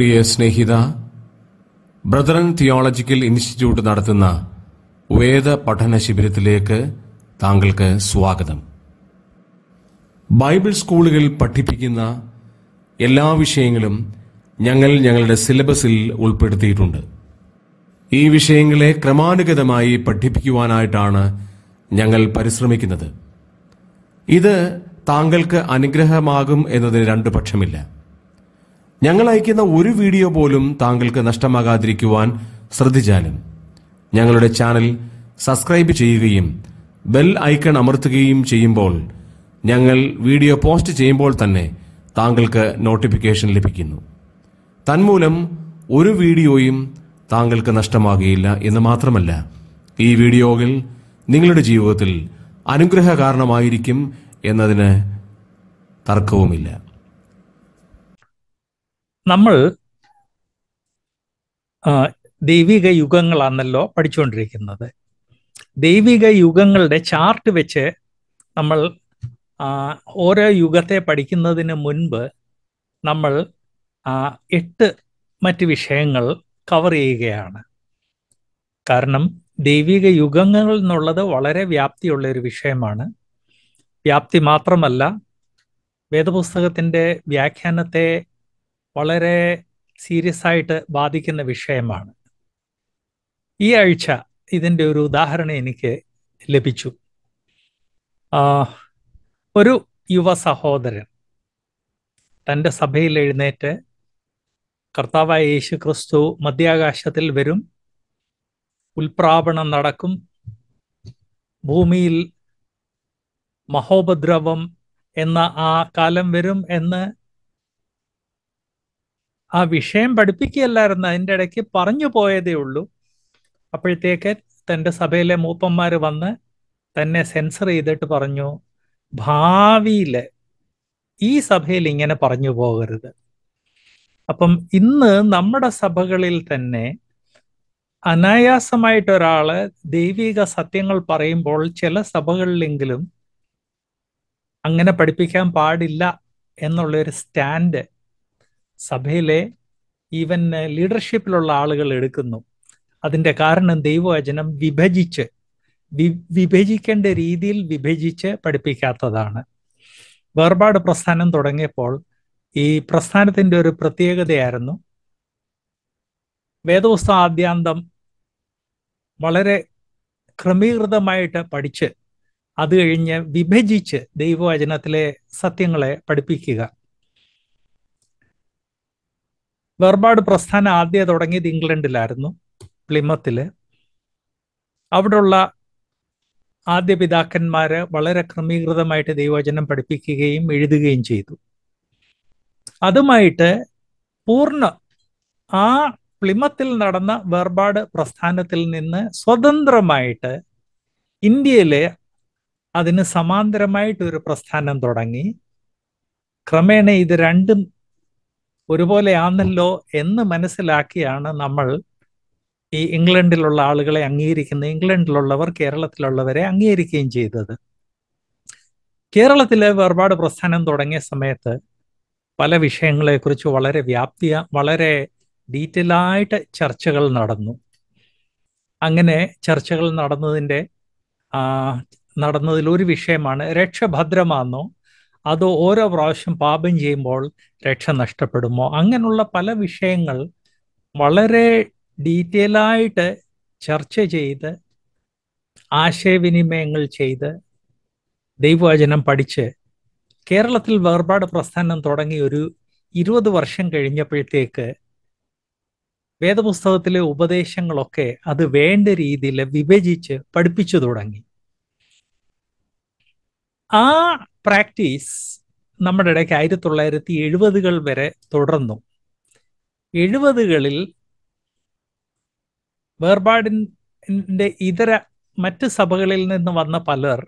പ്രിയ സ്നേഹിത brethren theological institute നടത്തുന്ന വേദ പഠന ശിബിരത്തിലേക്ക് താങ്കൾക്ക് സ്വാഗതം. ബൈബിൾ സ്കൂളുകളിൽ പഠിപ്പിക്കുന്ന എല്ലാ വിഷയങ്ങളും ഞങ്ങൾ ഞങ്ങളുടെ സിലബസിൽ ഉൾപ്പെടുത്തിയിട്ടുണ്ട്. ഈ വിഷയങ്ങളെ ക്രമാനുഗതമായി പഠിപ്പിക്കുവാനായിട്ടാണ് ഞങ്ങൾ പരിശ്രമിക്കുന്നത്. ഇത് താങ്കൾക്ക് അനുഗ്രഹമാകും എന്നതിന് രണ്ടു പക്ഷമില്ല. ഞങ്ങൾ അയക്കുന്ന ഒരു വീഡിയോ പോലും താങ്കൾക്ക് നഷ്ടമാകാതിരിക്കുവാൻ ശ്രദ്ധിച്ചാലും ഞങ്ങളുടെ ചാനൽ സബ്സ്ക്രൈബ് ചെയ്യുകയും ബെൽ ഐക്കൺ അമർത്തുകയും ചെയ്യുമ്പോൾ ഞങ്ങൾ വീഡിയോ പോസ്റ്റ് ചെയ്യുമ്പോൾ തന്നെ താങ്കൾക്ക് നോട്ടിഫിക്കേഷൻ ലഭിക്കുന്നു. തന്മൂലം ഒരു വീഡിയോയും താങ്കൾക്ക് നഷ്ടമാകുകയില്ല എന്ന് മാത്രമല്ല ഈ വീഡിയോകൾ നിങ്ങളുടെ ജീവിതത്തിൽ അനുഗ്രഹ കാരണമായിരിക്കും എന്നതിന് തർക്കവുമില്ല. നമ്മൾ ദൈവിക യുഗങ്ങളാണല്ലോ പഠിച്ചുകൊണ്ടിരിക്കുന്നത്. ദൈവിക യുഗങ്ങളുടെ ചാർട്ട് വെച്ച് നമ്മൾ ഓരോ യുഗത്തെ പഠിക്കുന്നതിന് മുൻപ് നമ്മൾ എട്ട് മറ്റ് വിഷയങ്ങൾ കവർ ചെയ്യുകയാണ്. കാരണം ദൈവിക യുഗങ്ങൾ എന്നുള്ളത് വളരെ വ്യാപ്തിയുള്ള ഒരു വിഷയമാണ്. വ്യാപ്തി മാത്രമല്ല വേദപുസ്തകത്തിന്റെ വ്യാഖ്യാനത്തെ വളരെ സീരിയസ് ആയിട്ട് ബാധിക്കുന്ന വിഷയമാണ്. ഈ ആഴ്ച ഇതിന്റെ ഒരു ഉദാഹരണം എനിക്ക് ലഭിച്ചു. ഒരു യുവ സഹോദരൻ തന്റെ സഭയിൽ എഴുന്നേറ്റ് കർത്താവായ യേശു ക്രിസ്തു മധ്യാകാശത്തിൽ വരും ഉൽപ്രാപണം നടക്കും ഭൂമിയിൽ മഹോപദ്രവം എന്ന ആ കാലം വരും എന്ന് ആ വിഷയം പഠിപ്പിക്കുകയല്ലായിരുന്നു. അതിന്റെ ഇടയ്ക്ക് പറഞ്ഞു പോയതേ ഉള്ളൂ. അപ്പോഴത്തേക്ക് തന്റെ സഭയിലെ മൂപ്പന്മാർ വന്ന് തന്നെ സെൻസർ ചെയ്തിട്ട് പറഞ്ഞു ഭാവിയിൽ ഈ സഭയിൽ ഇങ്ങനെ പറഞ്ഞു പോകരുത്. അപ്പം ഇന്ന് നമ്മുടെ സഭകളിൽ തന്നെ അനായാസമായിട്ട് ഒരാൾ ദൈവിക സത്യങ്ങൾ പറയുമ്പോൾ ചില സഭകളിലെങ്കിലും അങ്ങനെ പഠിപ്പിക്കാൻ പാടില്ല എന്നുള്ളൊരു സ്റ്റാൻഡ് സഭയിലെ ഈവൻ ലീഡർഷിപ്പിലുള്ള ആളുകൾ എടുക്കുന്നു. അതിന്റെ കാരണം ദൈവവചനം വിഭജിച്ച് വിഭജിക്കേണ്ട രീതിയിൽ വിഭജിച്ച് പഠിപ്പിക്കാത്തതാണ്. വേർപാട് പ്രസ്ഥാനം തുടങ്ങിയപ്പോൾ ഈ പ്രസ്ഥാനത്തിന്റെ ഒരു പ്രത്യേകതയായിരുന്നു. വേദപുസ്തക ആദ്യാന്തം വളരെ ക്രമീകൃതമായിട്ട് പഠിച്ച് അത് കഴിഞ്ഞ് വിഭജിച്ച് ദൈവവചനത്തിലെ സത്യങ്ങളെ പഠിപ്പിക്കുക. വേർപാട് പ്രസ്ഥാനം ആദ്യം തുടങ്ങിയത് ഇംഗ്ലണ്ടിലായിരുന്നു പ്ലിമത്തിൽ. അവിടെയുള്ള ആദ്യ പിതാക്കന്മാര് വളരെ ക്രമീകൃതമായിട്ട് ദൈവവചനം പഠിപ്പിക്കുകയും എഴുതുകയും ചെയ്തു. അതുമായിട്ട് പൂർണ ആ പ്ലിമത്തിൽ നടന്ന വേർപാട് പ്രസ്ഥാനത്തിൽ നിന്ന് സ്വതന്ത്രമായിട്ട് ഇന്ത്യയിലെ അതിന് സമാന്തരമായിട്ട് ഒരു പ്രസ്ഥാനം തുടങ്ങി. ക്രമേണ ഇത് രണ്ടും ഒരുപോലെയാണല്ലോ എന്ന് മനസ്സിലാക്കിയാണ് നമ്മൾ ഈ ഇംഗ്ലണ്ടിലുള്ള ആളുകളെ അംഗീകരിക്കുന്ന ഇംഗ്ലണ്ടിലുള്ളവർ കേരളത്തിലുള്ളവരെ അംഗീകരിക്കുകയും ചെയ്തത്. കേരളത്തിലെ വേർപാട് പ്രസ്ഥാനം തുടങ്ങിയ സമയത്ത് പല വിഷയങ്ങളെക്കുറിച്ച് വളരെ വ്യാപ്തിയ വളരെ ഡീറ്റെയിൽ ആയിട്ട് ചർച്ചകൾ നടന്നു. അങ്ങനെ ചർച്ചകൾ നടന്നതിന്റെ നടന്നതിൽ ഒരു വിഷയമാണ് രക്ഷ ഭദ്രമാണോ അതോ ഓരോ പ്രാവശ്യം പാപം ചെയ്യുമ്പോൾ രക്ഷ നഷ്ടപ്പെടുമോ? അങ്ങനെയുള്ള പല വിഷയങ്ങൾ വളരെ ഡീറ്റെയിൽ ആയിട്ട് ചർച്ച ചെയ്ത് ആശയവിനിമയങ്ങൾ ചെയ്ത് ദൈവവചനം പഠിച്ച് കേരളത്തിൽ വേർപാട് പ്രസ്ഥാനം തുടങ്ങി ഒരു ഇരുപത് വർഷം കഴിഞ്ഞപ്പോഴത്തേക്ക് വേദപുസ്തകത്തിലെ ഉപദേശങ്ങളൊക്കെ അത് വേണ്ട രീതിയിൽ വിഭജിച്ച് പഠിപ്പിച്ചു തുടങ്ങി. ആ പ്രാക്ടീസ് നമ്മുടെ ഇടയ്ക്ക് ആയിരത്തി തൊള്ളായിരത്തി എഴുപതുകൾ വരെ തുടർന്നു. എഴുപതുകളിൽ വേർപാടിന്റെ ഇതര മറ്റ് സഭകളിൽ നിന്ന് വന്ന പലർ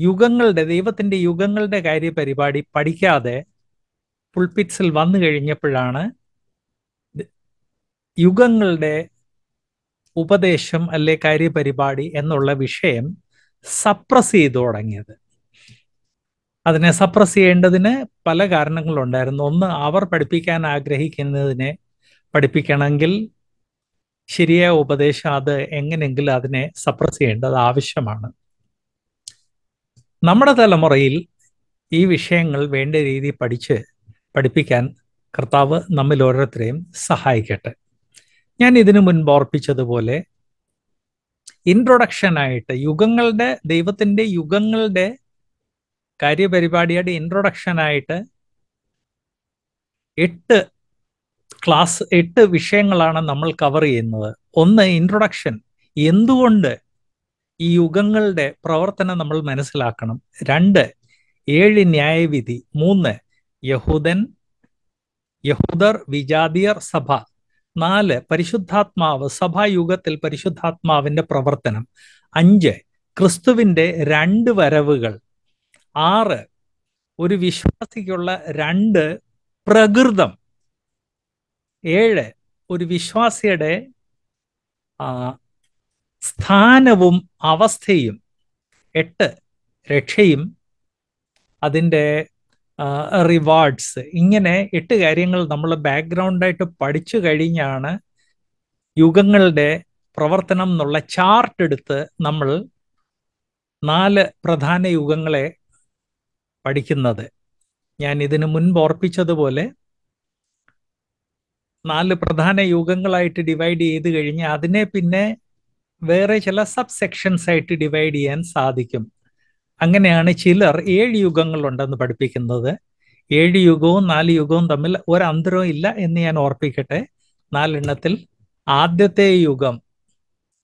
യുഗങ്ങളുടെ ദൈവത്തിന്റെ യുഗങ്ങളുടെ കാര്യപരിപാടി പഠിക്കാതെ പുൾപിറ്റ്സിൽ വന്നു കഴിഞ്ഞപ്പോഴാണ് യുഗങ്ങളുടെ ഉപദേശം അല്ലെ കാര്യപരിപാടി എന്നുള്ള വിഷയം സപ്രസ് ചെയ്തു തുടങ്ങിയത്. അതിനെ സപ്രസ് ചെയ്യേണ്ടതിന് പല കാരണങ്ങളുണ്ടായിരുന്നു. ഒന്ന് അവർ പഠിപ്പിക്കാൻ ആഗ്രഹിക്കുന്നതിനെ പഠിപ്പിക്കണമെങ്കിൽ ശരിയായ ഉപദേശം അത് എങ്ങനെയെങ്കിലും അതിനെ സപ്രസ് ചെയ്യേണ്ടത് ആവശ്യമാണ്. നമ്മുടെ തലമുറയിൽ ഈ വിഷയങ്ങൾ വേണ്ട രീതിയിൽ പഠിച്ച് പഠിപ്പിക്കാൻ കർത്താവ് നമ്മിൽ ഓരോരുത്തരെയും സഹായിക്കട്ടെ. ഞാൻ ഇതിനു മുൻപ് ഓർപ്പിച്ചതുപോലെ ഇൻട്രൊഡക്ഷനായിട്ട് യുഗങ്ങളുടെ ദൈവത്തിന്റെ യുഗങ്ങളുടെ കാര്യപരിപാടിയുടെ ഇൻട്രൊഡക്ഷനായിട്ട് എട്ട് ക്ലാസ് എട്ട് വിഷയങ്ങളാണ് നമ്മൾ കവർ ചെയ്യുന്നത്. ഒന്ന് ഇൻട്രൊഡക്ഷൻ എന്തുകൊണ്ട് ഈ യുഗങ്ങളുടെ പ്രവർത്തനം നമ്മൾ മനസ്സിലാക്കണം. രണ്ട് ഏഴ് ന്യായവിധി. മൂന്ന് യഹൂദൻ യഹൂദർ വിജാതിയർ സഭ. നാല് പരിശുദ്ധാത്മാവ് സഭായുഗത്തിൽ പരിശുദ്ധാത്മാവിന്റെ പ്രവർത്തനം. അഞ്ച് ക്രിസ്തുവിന്റെ രണ്ട് വരവുകൾ. ആറ്. ഒരു വിശ്വാസിക്കുള്ള രണ്ട് പ്രകൃതം. ഏഴ് ഒരു വിശ്വാസിയുടെ സ്ഥാനവും അവസ്ഥയും. എട്ട് രക്ഷയും. അതിന്റെ റിവാർഡ്സ് ഇങ്ങനെ എട്ട് കാര്യങ്ങൾ നമ്മൾ ബാക്ക്ഗ്രൗണ്ടായിട്ട് പഠിച്ചു കഴിഞ്ഞാണ് യുഗങ്ങളുടെ പ്രവർത്തനം എന്നുള്ള ചാർട്ട് എടുത്ത് നമ്മൾ നാല് പ്രധാന യുഗങ്ങളെ പഠിക്കുന്നത്. ഞാൻ ഇതിനു മുൻപ് ഓർപ്പിച്ചതുപോലെ നാല് പ്രധാന യുഗങ്ങളായിട്ട് ഡിവൈഡ് ചെയ്ത് കഴിഞ്ഞ് അതിനെ പിന്നെ വേറെ ചില സബ് സെക്ഷൻസ് ആയിട്ട് ഡിവൈഡ് ചെയ്യാൻ സാധിക്കും. അങ്ങനെയാണ് ചിലർ ഏഴ് യുഗങ്ങളുണ്ടെന്ന് പഠിപ്പിക്കുന്നത്. ഏഴ് യുഗവും നാല് യുഗവും തമ്മിൽ ഒരന്തരവും ഇല്ല എന്ന് ഞാൻ ഓർപ്പിക്കട്ടെ. നാലെണ്ണത്തിൽ ആദ്യത്തെ യുഗം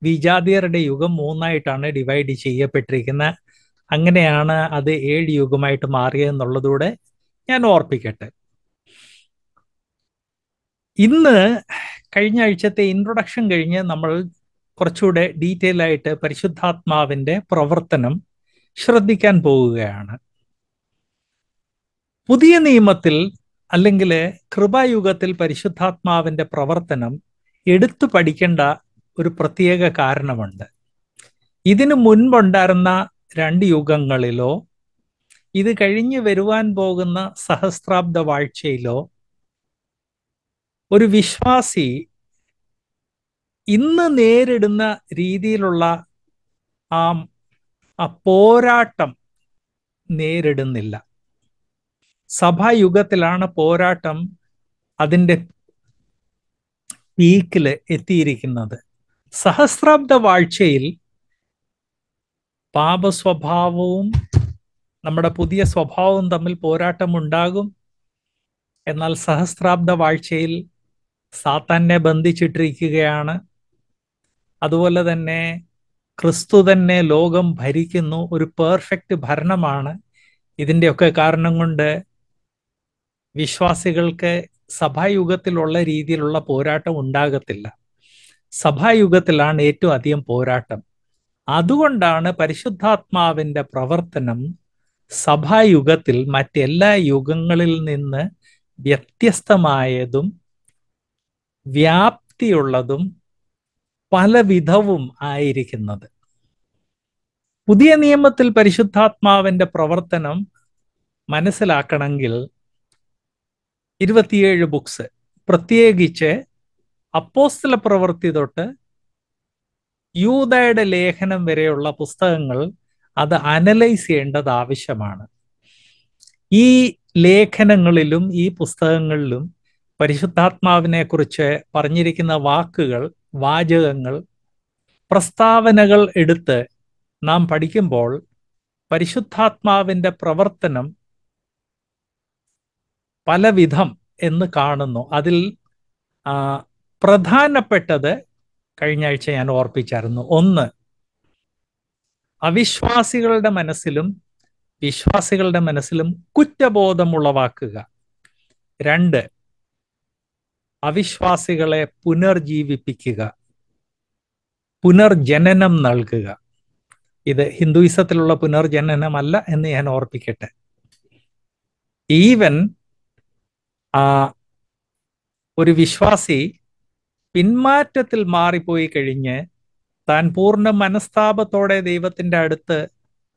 വിജാതിയരുടെ യുഗം മൂന്നായിട്ടാണ് ഡിവൈഡ് ചെയ്യപ്പെട്ടിരിക്കുന്നത്. അങ്ങനെയാണ് അത് ഏഴ് യുഗമായിട്ട് മാറിയതെന്നുള്ളതൂടെ ഞാൻ ഓർപ്പിക്കട്ടെ. ഇന്ന് കഴിഞ്ഞ ആഴ്ചത്തെ ഇൻട്രൊഡക്ഷൻ കഴിഞ്ഞ് നമ്മൾ കുറച്ചുകൂടെ ഡീറ്റെയിൽ ആയിട്ട് പരിശുദ്ധാത്മാവിന്റെ പ്രവർത്തനം ശ്രദ്ധിക്കാൻ പോവുകയാണ്. പുതിയ നിയമത്തിൽ അല്ലെങ്കിൽ കൃപായുഗത്തിൽ പരിശുദ്ധാത്മാവിന്റെ പ്രവർത്തനം എടുത്തു പഠിക്കേണ്ട ഒരു പ്രത്യേക കാരണമുണ്ട്. ഇതിനു മുൻപുണ്ടായിരുന്ന രണ്ട് യുഗങ്ങളിലോ ഇത് കഴിഞ്ഞ് വരുവാൻ പോകുന്ന സഹസ്രാബ്ദ വാഴ്ചയിലോ ഒരു വിശ്വാസി ഇന്ന് നേരിടുന്ന രീതിയിലുള്ള ആ പോരാട്ടം നേരിടുന്നില്ല. സഭായുഗത്തിലാണ് പോരാട്ടം അതിന്റെ പീക്കിൽ എത്തിയിരിക്കുന്നത്. സഹസ്രാബ്ദ വാഴ്ചയിൽ പാപസ്വഭാവവും നമ്മുടെ പുതിയ സ്വഭാവവും തമ്മിൽ പോരാട്ടം ഉണ്ടാകും എന്നാൽ സഹസ്രാബ്ദ വാഴ്ചയിൽ സാത്താനെ ബന്ധിച്ചിട്ടിരിക്കുകയാണ്. അതുപോലെ തന്നെ ക്രിസ്തു തന്നെ ലോകം ഭരിക്കുന്നു. ഒരു പെർഫെക്റ്റ് ഭരണമാണ്. ഇതിന്റെയൊക്കെ കാരണം കൊണ്ട് വിശ്വാസികൾക്ക് സഭായുഗത്തിലുള്ള രീതിയിലുള്ള പോരാട്ടം ഉണ്ടാകത്തില്ല. സഭായുഗത്തിലാണ് ഏറ്റവും അധികം പോരാട്ടം. അതുകൊണ്ടാണ് പരിശുദ്ധാത്മാവിന്റെ പ്രവർത്തനം സഭായുഗത്തിൽ മറ്റെല്ലാ യുഗങ്ങളിൽ നിന്ന് വ്യത്യസ്തമായതും വ്യാപ്തിയുള്ളതും പലവിധവും ആയിരിക്കുന്നത്. പുതിയ നിയമത്തിൽ പരിശുദ്ധാത്മാവിന്റെ പ്രവർത്തനം മനസ്സിലാക്കണമെങ്കിൽ ഇരുപത്തിയേഴ് ബുക്സ്. പ്രത്യേകിച്ച് അപ്പോസ്തല പ്രവൃത്തി തൊട്ട് യൂതയുടെ ലേഖനം വരെയുള്ള പുസ്തകങ്ങൾ അത് അനലൈസ് ചെയ്യേണ്ടത് ആവശ്യമാണ്. ഈ ലേഖനങ്ങളിലും ഈ പുസ്തകങ്ങളിലും പരിശുദ്ധാത്മാവിനെ കുറിച്ച് പറഞ്ഞിരിക്കുന്ന വാക്കുകൾ വാചകങ്ങൾ പ്രസ്താവനകൾ എടുത്ത് നാം പഠിക്കുമ്പോൾ പരിശുദ്ധാത്മാവിന്റെ പ്രവർത്തനം പലവിധം എന്ന് കാണുന്നു. അതിൽ പ്രധാനപ്പെട്ടത് കഴിഞ്ഞ ആഴ്ച ഞാൻ ഓർപ്പിച്ചായിരുന്നു. ഒന്ന് അവിശ്വാസികളുടെ മനസ്സിലും വിശ്വാസികളുടെ മനസ്സിലും കുറ്റബോധം ഉളവാക്കുക രണ്ട് അവിശ്വാസികളെ പുനർജീവിപ്പിക്കുക. പുനർജനനം നൽകുക. ഇത് ഹിന്ദുയിസത്തിലുള്ള പുനർജനനമല്ല എന്ന് ഞാൻ ഓർപ്പിക്കട്ടെ. ഈവൻ ഒരു വിശ്വാസി പിന്മാറ്റത്തിൽ മാറിപ്പോയി കഴിഞ്ഞ് താൻ പൂർണ മനസ്താപത്തോടെ ദൈവത്തിന്റെ അടുത്ത്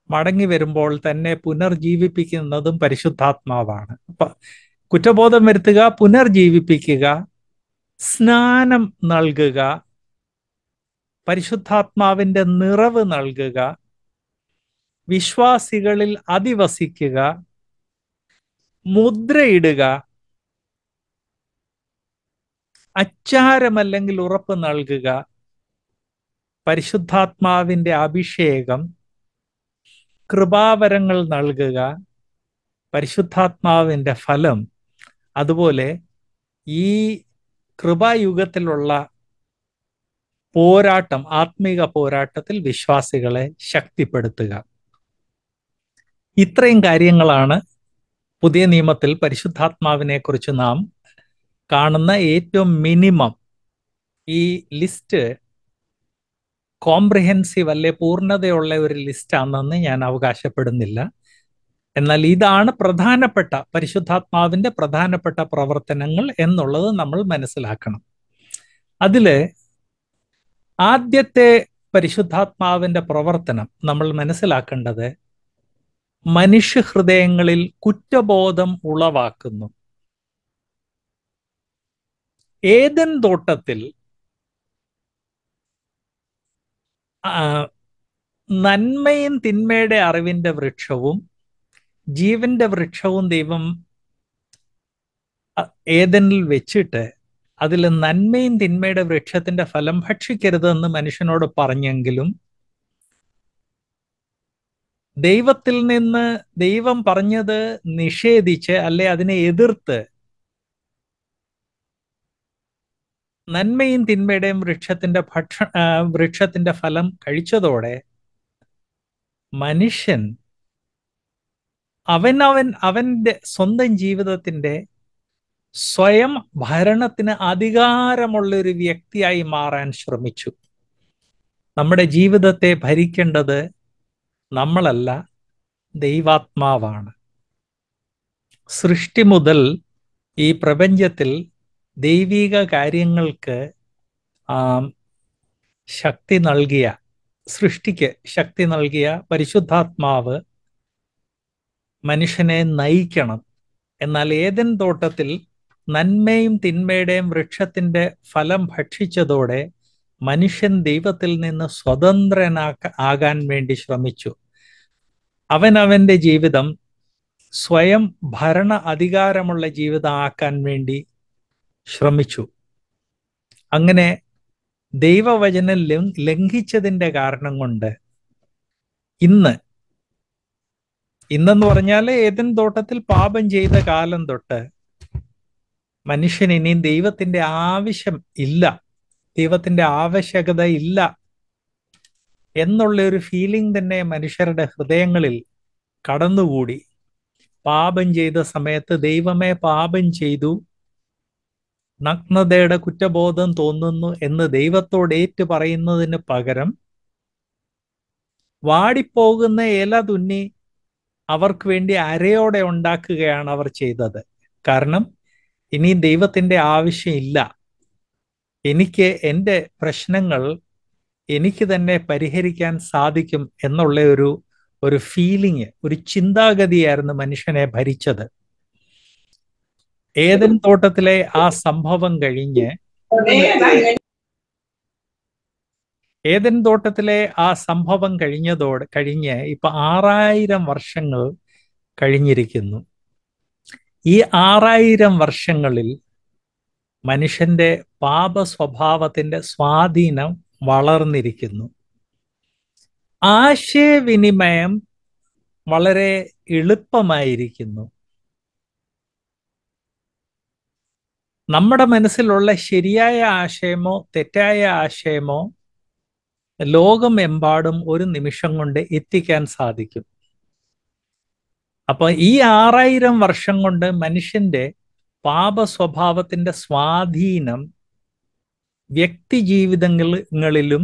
മടങ്ങി വരുമ്പോൾ തന്നെ പുനർജീവിപ്പിക്കുന്നതും പരിശുദ്ധാത്മാവാണ്. അപ്പൊ കുറ്റബോധം വരുത്തുക പുനർജീവിപ്പിക്കുക സ്നാനം നൽകുക പരിശുദ്ധാത്മാവിന്റെ നിറവ് നൽകുക വിശ്വാസികളിൽ അധിവസിക്കുക മുദ്രയിടുക അച്ചാരമല്ലെങ്കിൽ ഉറപ്പ് നൽകുക. പരിശുദ്ധാത്മാവിന്റെ അഭിഷേകം. കൃപാവരങ്ങൾ നൽകുക. പരിശുദ്ധാത്മാവിന്റെ ഫലം. അതുപോലെ ഈ കൃപായുഗത്തിലുള്ള പോരാട്ടം ആത്മീക പോരാട്ടത്തിൽ വിശ്വാസികളെ ശക്തിപ്പെടുത്തുക. ഇത്രയും കാര്യങ്ങളാണ് പുതിയ നിയമത്തിൽ പരിശുദ്ധാത്മാവിനെ കുറിച്ച് നാം കാണുന്ന ഏറ്റവും മിനിമം ഈ ലിസ്റ്റ് കോംപ്രിഹെൻസീവ് അല്ലെ പൂർണതയുള്ള ഒരു ലിസ്റ്റ് ആണെന്ന് ഞാൻ അവകാശപ്പെടുന്നില്ല. എന്നാൽ ഇതാണ് പ്രധാനപ്പെട്ട പരിശുദ്ധാത്മാവിന്റെ പ്രധാനപ്പെട്ട പ്രവർത്തനങ്ങൾ എന്നുള്ളത് നമ്മൾ മനസ്സിലാക്കണം. അതിൽ ആദ്യത്തെ പരിശുദ്ധാത്മാവിന്റെ പ്രവർത്തനം നമ്മൾ മനസ്സിലാക്കേണ്ടത് മനുഷ്യ ഹൃദയങ്ങളിൽ കുറ്റബോധം ഉളവാക്കുന്നു. ഏതൻ തോട്ടത്തിൽ നന്മയും തിന്മയുടെ അറിവിന്റെ വൃക്ഷവും ജീവന്റെ വൃക്ഷവും ദൈവം ഏതനിൽ വെച്ചിട്ട് അതിൽ നന്മയും തിന്മയുടെ വൃക്ഷത്തിന്റെ ഫലം ഭക്ഷിക്കരുതെന്ന് മനുഷ്യനോട് പറഞ്ഞെങ്കിലും ദൈവത്തിൽ നിന്ന് ദൈവം പറഞ്ഞത് നിഷേധിച്ച് അല്ലെ അതിനെ എതിർത്ത് നന്മയും തിന്മയുടെയും വൃക്ഷത്തിന്റെ ഭക്ഷ വൃക്ഷത്തിന്റെ ഫലം കഴിച്ചതോടെ മനുഷ്യൻ അവൻ അവൻ അവന്റെ സ്വന്തം ജീവിതത്തിന്റെ സ്വയം ഭരണത്തിന് അധികാരമുള്ള ഒരു വ്യക്തിയായി മാറാൻ ശ്രമിച്ചു. നമ്മുടെ ജീവിതത്തെ ഭരിക്കേണ്ടത് നമ്മളല്ല ദൈവാത്മാവാണ്. സൃഷ്ടി മുതൽ ഈ പ്രപഞ്ചത്തിൽ ദൈവിക കാര്യങ്ങൾക്ക് ശക്തി നൽകിയ സൃഷ്ടിക്ക് ശക്തി നൽകിയ പരിശുദ്ധാത്മാവ് മനുഷ്യനെ നയിക്കണം. എന്നാൽ ഏതൻ തോട്ടത്തിൽ നന്മയും തിന്മയുടെയും വൃക്ഷത്തിന്റെ ഫലം ഭക്ഷിച്ചതോടെ മനുഷ്യൻ ദൈവത്തിൽ നിന്ന് സ്വതന്ത്രനാക്ക ആകാൻ വേണ്ടി ശ്രമിച്ചു. അവൻ അവന്റെ ജീവിതം സ്വയം ഭരണ അധികാരമുള്ള ജീവിതം ആക്കാൻ വേണ്ടി ശ്രമിച്ചു. അങ്ങനെ ദൈവവചനം ലംഘിച്ചതിന്റെ കാരണം കൊണ്ട് ഇന്ന് ഇന്നെന്ന് പറഞ്ഞാൽ ഏതൻ തോട്ടത്തിൽ പാപം ചെയ്ത കാലം തൊട്ട് മനുഷ്യൻ ഇനിയും ദൈവത്തിന്റെ ആവശ്യം ഇല്ല. ദൈവത്തിന്റെ ആവശ്യകത ഇല്ല. എന്നുള്ള ഒരു ഫീലിംഗ് തന്നെ മനുഷ്യരുടെ ഹൃദയങ്ങളിൽ കടന്നുകൂടി. പാപം ചെയ്ത സമയത്ത് ദൈവമേ പാപം ചെയ്തു. നഗ്നതയുടെ കുറ്റബോധം തോന്നുന്നു എന്ന് ദൈവത്തോട് ഏറ്റു പറയുന്നതിന് പകരം വാടിപ്പോകുന്ന ഇല തുന്നി അവർക്ക് വേണ്ടി അരയോടെ ഉണ്ടാക്കുകയാണ് അവർ ചെയ്തത്. കാരണം ഇനി ദൈവത്തിന്റെ ആവശ്യമില്ല എനിക്ക് എന്റെ പ്രശ്നങ്ങൾ എനിക്ക് തന്നെ പരിഹരിക്കാൻ സാധിക്കും എന്നുള്ള ഒരു ഒരു ഫീലിംഗ് ഒരു ചിന്താഗതിയായിരുന്നു മനുഷ്യനെ ഭരിച്ചത്. ഏതൻ തോട്ടത്തിലെ ആ സംഭവം കഴിഞ്ഞ് ഏതൻ തോട്ടത്തിലെ ആ സംഭവം കഴിഞ്ഞതോടെ കഴിഞ്ഞ് ഇപ്പൊ ആറായിരം വർഷങ്ങൾ കഴിഞ്ഞിരിക്കുന്നു. ഈ ആറായിരം വർഷങ്ങളിൽ മനുഷ്യന്റെ പാപ സ്വഭാവത്തിന്റെ സ്വാധീനം വളർന്നിരിക്കുന്നു. ആശയവിനിമയം വളരെ എളുപ്പമായിരിക്കുന്നു. നമ്മുടെ മനസ്സിലുള്ള ശരിയായ ആശയമോ തെറ്റായ ആശയമോ ലോകമെമ്പാടും ഒരു നിമിഷം കൊണ്ട് എത്തിക്കാൻ സാധിക്കും. അപ്പൊ ഈ ആറായിരം വർഷം കൊണ്ട് മനുഷ്യന്റെ പാപ സ്വഭാവത്തിന്റെ സ്വാധീനം വ്യക്തി ജീവിതങ്ങളിലും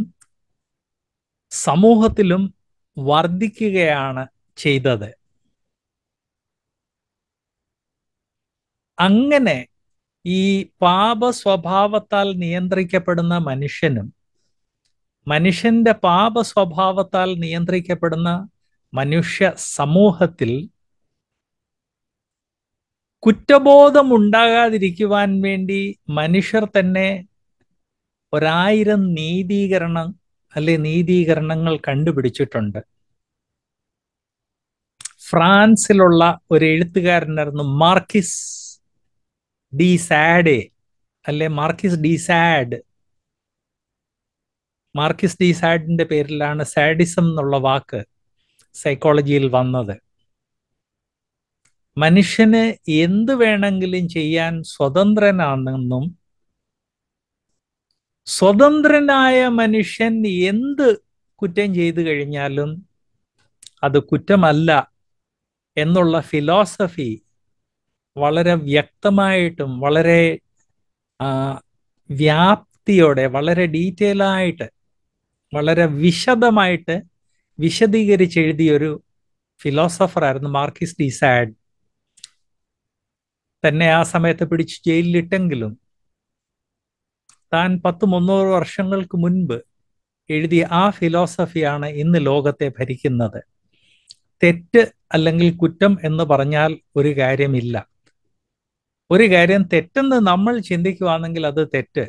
സമൂഹത്തിലും വർദ്ധിക്കുകയാണ് ചെയ്തത്. അങ്ങനെ ഈ പാപ സ്വഭാവത്താൽ നിയന്ത്രിക്കപ്പെടുന്ന മനുഷ്യനും മനുഷ്യന്റെ പാപ സ്വഭാവത്താൽ നിയന്ത്രിക്കപ്പെടുന്ന മനുഷ്യ സമൂഹത്തിൽ കുറ്റബോധം ഉണ്ടാകാതിരിക്കുവാൻ വേണ്ടി മനുഷ്യർ തന്നെ ഒരായിരം നീതീകരണം അല്ലെ നീതീകരണങ്ങൾ കണ്ടുപിടിച്ചിട്ടുണ്ട്. ഫ്രാൻസിലുള്ള ഒരു എഴുത്തുകാരനായിരുന്നു മാർക്കിസ് ഡി സാഡ് അല്ലെ? Marquis de Sade. Marquis de സാഡിന്റെ പേരിലാണ് സാഡിസം എന്നുള്ള വാക്ക് സൈക്കോളജിയിൽ വന്നത്. മനുഷ്യന് എന്ത് വേണമെങ്കിലും ചെയ്യാൻ സ്വതന്ത്രനാണെന്നും സ്വതന്ത്രനായ മനുഷ്യൻ എന്ത് കുറ്റം ചെയ്തു കഴിഞ്ഞാലും അത് കുറ്റമല്ല എന്നുള്ള ഫിലോസഫി വളരെ വ്യക്തമായിട്ടും വളരെ വ്യാപ്തിയോടെ വളരെ ഡീറ്റെയിൽ ആയിട്ട് വളരെ വിശദമായിട്ട് വിശദീകരിച്ചെഴുതിയൊരു ഫിലോസഫറായിരുന്നു മാർക്കിസ് ഡി സാഡ് തന്നെ ആ സമയത്ത് പിടിച്ച് ജയിലിലിട്ടെങ്കിലും താൻ പത്ത് മുന്നൂറ് വർഷങ്ങൾക്ക് മുൻപ് എഴുതിയ ആ ഫിലോസഫിയാണ് ഇന്ന് ലോകത്തെ ഭരിക്കുന്നത്. തെറ്റ് അല്ലെങ്കിൽ കുറ്റം എന്ന് പറഞ്ഞാൽ ഒരു കാര്യമില്ല. ഒരു കാര്യം തെറ്റെന്ന് നമ്മൾ ചിന്തിക്കുവാണെങ്കിൽ അത് തെറ്റ്.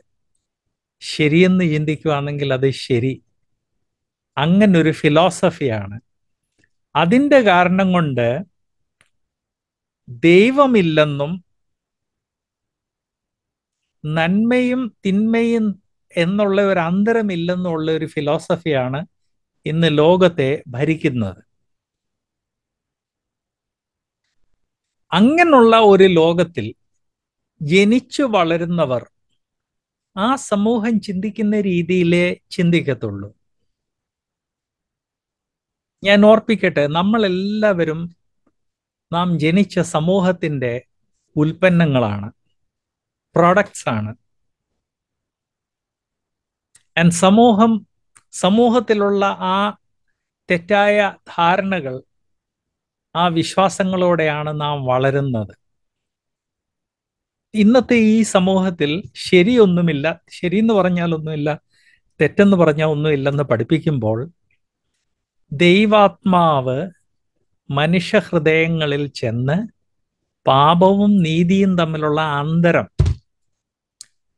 ശരിയെന്ന് ചിന്തിക്കുവാണെങ്കിൽ അത് ശരി. അങ്ങനൊരു ഫിലോസഫിയാണ് അതിന്റെ കാരണം കൊണ്ട് ദൈവമില്ലെന്നും നന്മയും തിന്മയും എന്നുള്ള ഒരു അന്തരമില്ലെന്നുള്ള ഒരു ഫിലോസഫിയാണ് ഇന്ന് ലോകത്തെ ഭരിക്കുന്നത്. അങ്ങനുള്ള ഒരു ലോകത്തിൽ ജനിച്ചു വളരുന്നവർ ആ സമൂഹം ചിന്തിക്കുന്ന രീതിയിലേ ചിന്തിക്കത്തുള്ളൂ. ഞാൻ ഓർപ്പിക്കട്ടെ നമ്മളെല്ലാവരും നാം ജനിച്ച സമൂഹത്തിന്റെ ഉൽപ്പന്നങ്ങളാണ് പ്രോഡക്ട്സ് ആണ്. ആൻഡ് സമൂഹം സമൂഹത്തിലുള്ള ആ തെറ്റായ ധാരണകൾ ആ വിശ്വാസങ്ങളോടെയാണ് നാം വളരുന്നത്. ഇന്നത്തെ ഈ സമൂഹത്തിൽ ശരിയൊന്നുമില്ല എന്ന് പറഞ്ഞാൽ ഒന്നുമില്ല തെറ്റെന്ന് പറഞ്ഞാൽ ഒന്നുമില്ലെന്ന് പഠിപ്പിക്കുമ്പോൾ ദൈവാത്മാവ് മനുഷ്യഹൃദയങ്ങളിൽ ചെന്ന് പാപവും നീതിയും തമ്മിലുള്ള അന്തരം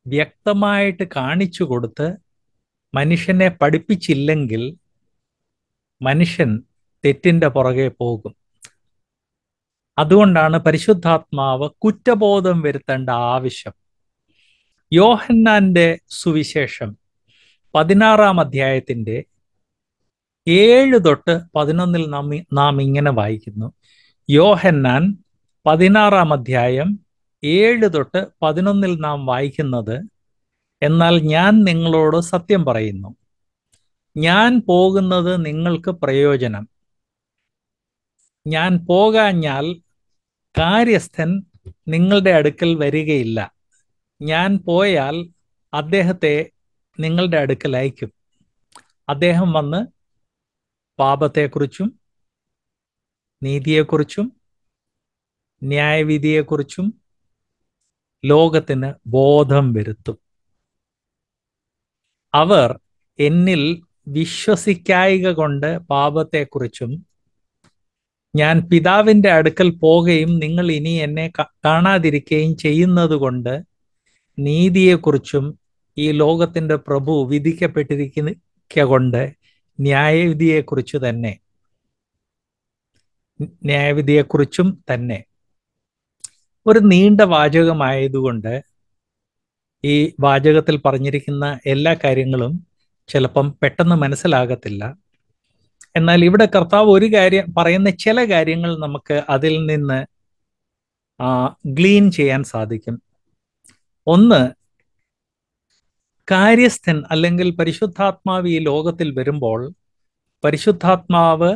വ്യക്തമായിട്ട് കാണിച്ചു കൊടുത്ത് മനുഷ്യനെ പഠിപ്പിച്ചില്ലെങ്കിൽ മനുഷ്യൻ തെറ്റിന്റെ പുറകെ പോകും. അതുകൊണ്ടാണ് പരിശുദ്ധാത്മാവ് കുറ്റബോധം വരുത്തേണ്ട ആവശ്യം. യോഹന്നാന്റെ സുവിശേഷം പതിനാറാം അധ്യായത്തിന്റെ ഏഴ് തൊട്ട് പതിനൊന്നിൽ നാം നാം ഇങ്ങനെ വായിക്കുന്നു. യോഹന്നാൻ പതിനാറാം അധ്യായം ഏഴ് തൊട്ട് പതിനൊന്നിൽ നാം വായിക്കുന്നത് എന്നാൽ ഞാൻ നിങ്ങളോട് സത്യം പറയുന്നു. ഞാൻ പോകുന്നത് നിങ്ങൾക്ക് പ്രയോജനം. ഞാൻ പോകാഞ്ഞാൽ കാര്യസ്ഥൻ നിങ്ങളുടെ അടുക്കൽ വരികയില്ല. ഞാൻ പോയാൽ അദ്ദേഹത്തെ നിങ്ങളുടെ അടുക്കൽ അയക്കും. അദ്ദേഹം വന്ന് പാപത്തെക്കുറിച്ചും നീതിയെക്കുറിച്ചും ന്യായവിധിയെക്കുറിച്ചും ലോകത്തിന് ബോധം വരുത്തും. അവർ എന്നിൽ വിശ്വസിക്കായിക കൊണ്ട് പാപത്തെക്കുറിച്ചും ഞാൻ പിതാവിന്റെ അടുക്കൽ പോകുകയും നിങ്ങൾ ഇനി എന്നെ കാണാതിരിക്കുകയും ചെയ്യുന്നത് കൊണ്ട് നീതിയെക്കുറിച്ചും ഈ ലോകത്തിന്റെ പ്രഭു വിധിക്കപ്പെട്ടിരിക്കുക കൊണ്ട് ന്യായവിധിയെക്കുറിച്ച് തന്നെ. ന്യായവിധിയെക്കുറിച്ചും തന്നെ. ഒരു നീണ്ട വാചകമായതുകൊണ്ട് ഈ വാചകത്തിൽ പറഞ്ഞിരിക്കുന്ന എല്ലാ കാര്യങ്ങളും ചിലപ്പം പെട്ടെന്ന് മനസ്സിലാകത്തില്ല. എന്നാൽ ഇവിടെ കർത്താവ് ഒരു കാര്യം പറയുന്ന ചില കാര്യങ്ങൾ നമുക്ക് അതിൽ നിന്ന് ഗ്ലീൻ ചെയ്യാൻ സാധിക്കും. ഒന്ന് കാര്യസ്ഥൻ അല്ലെങ്കിൽ പരിശുദ്ധാത്മാവ് ഈ ലോകത്തിൽ വരുമ്പോൾ പരിശുദ്ധാത്മാവ്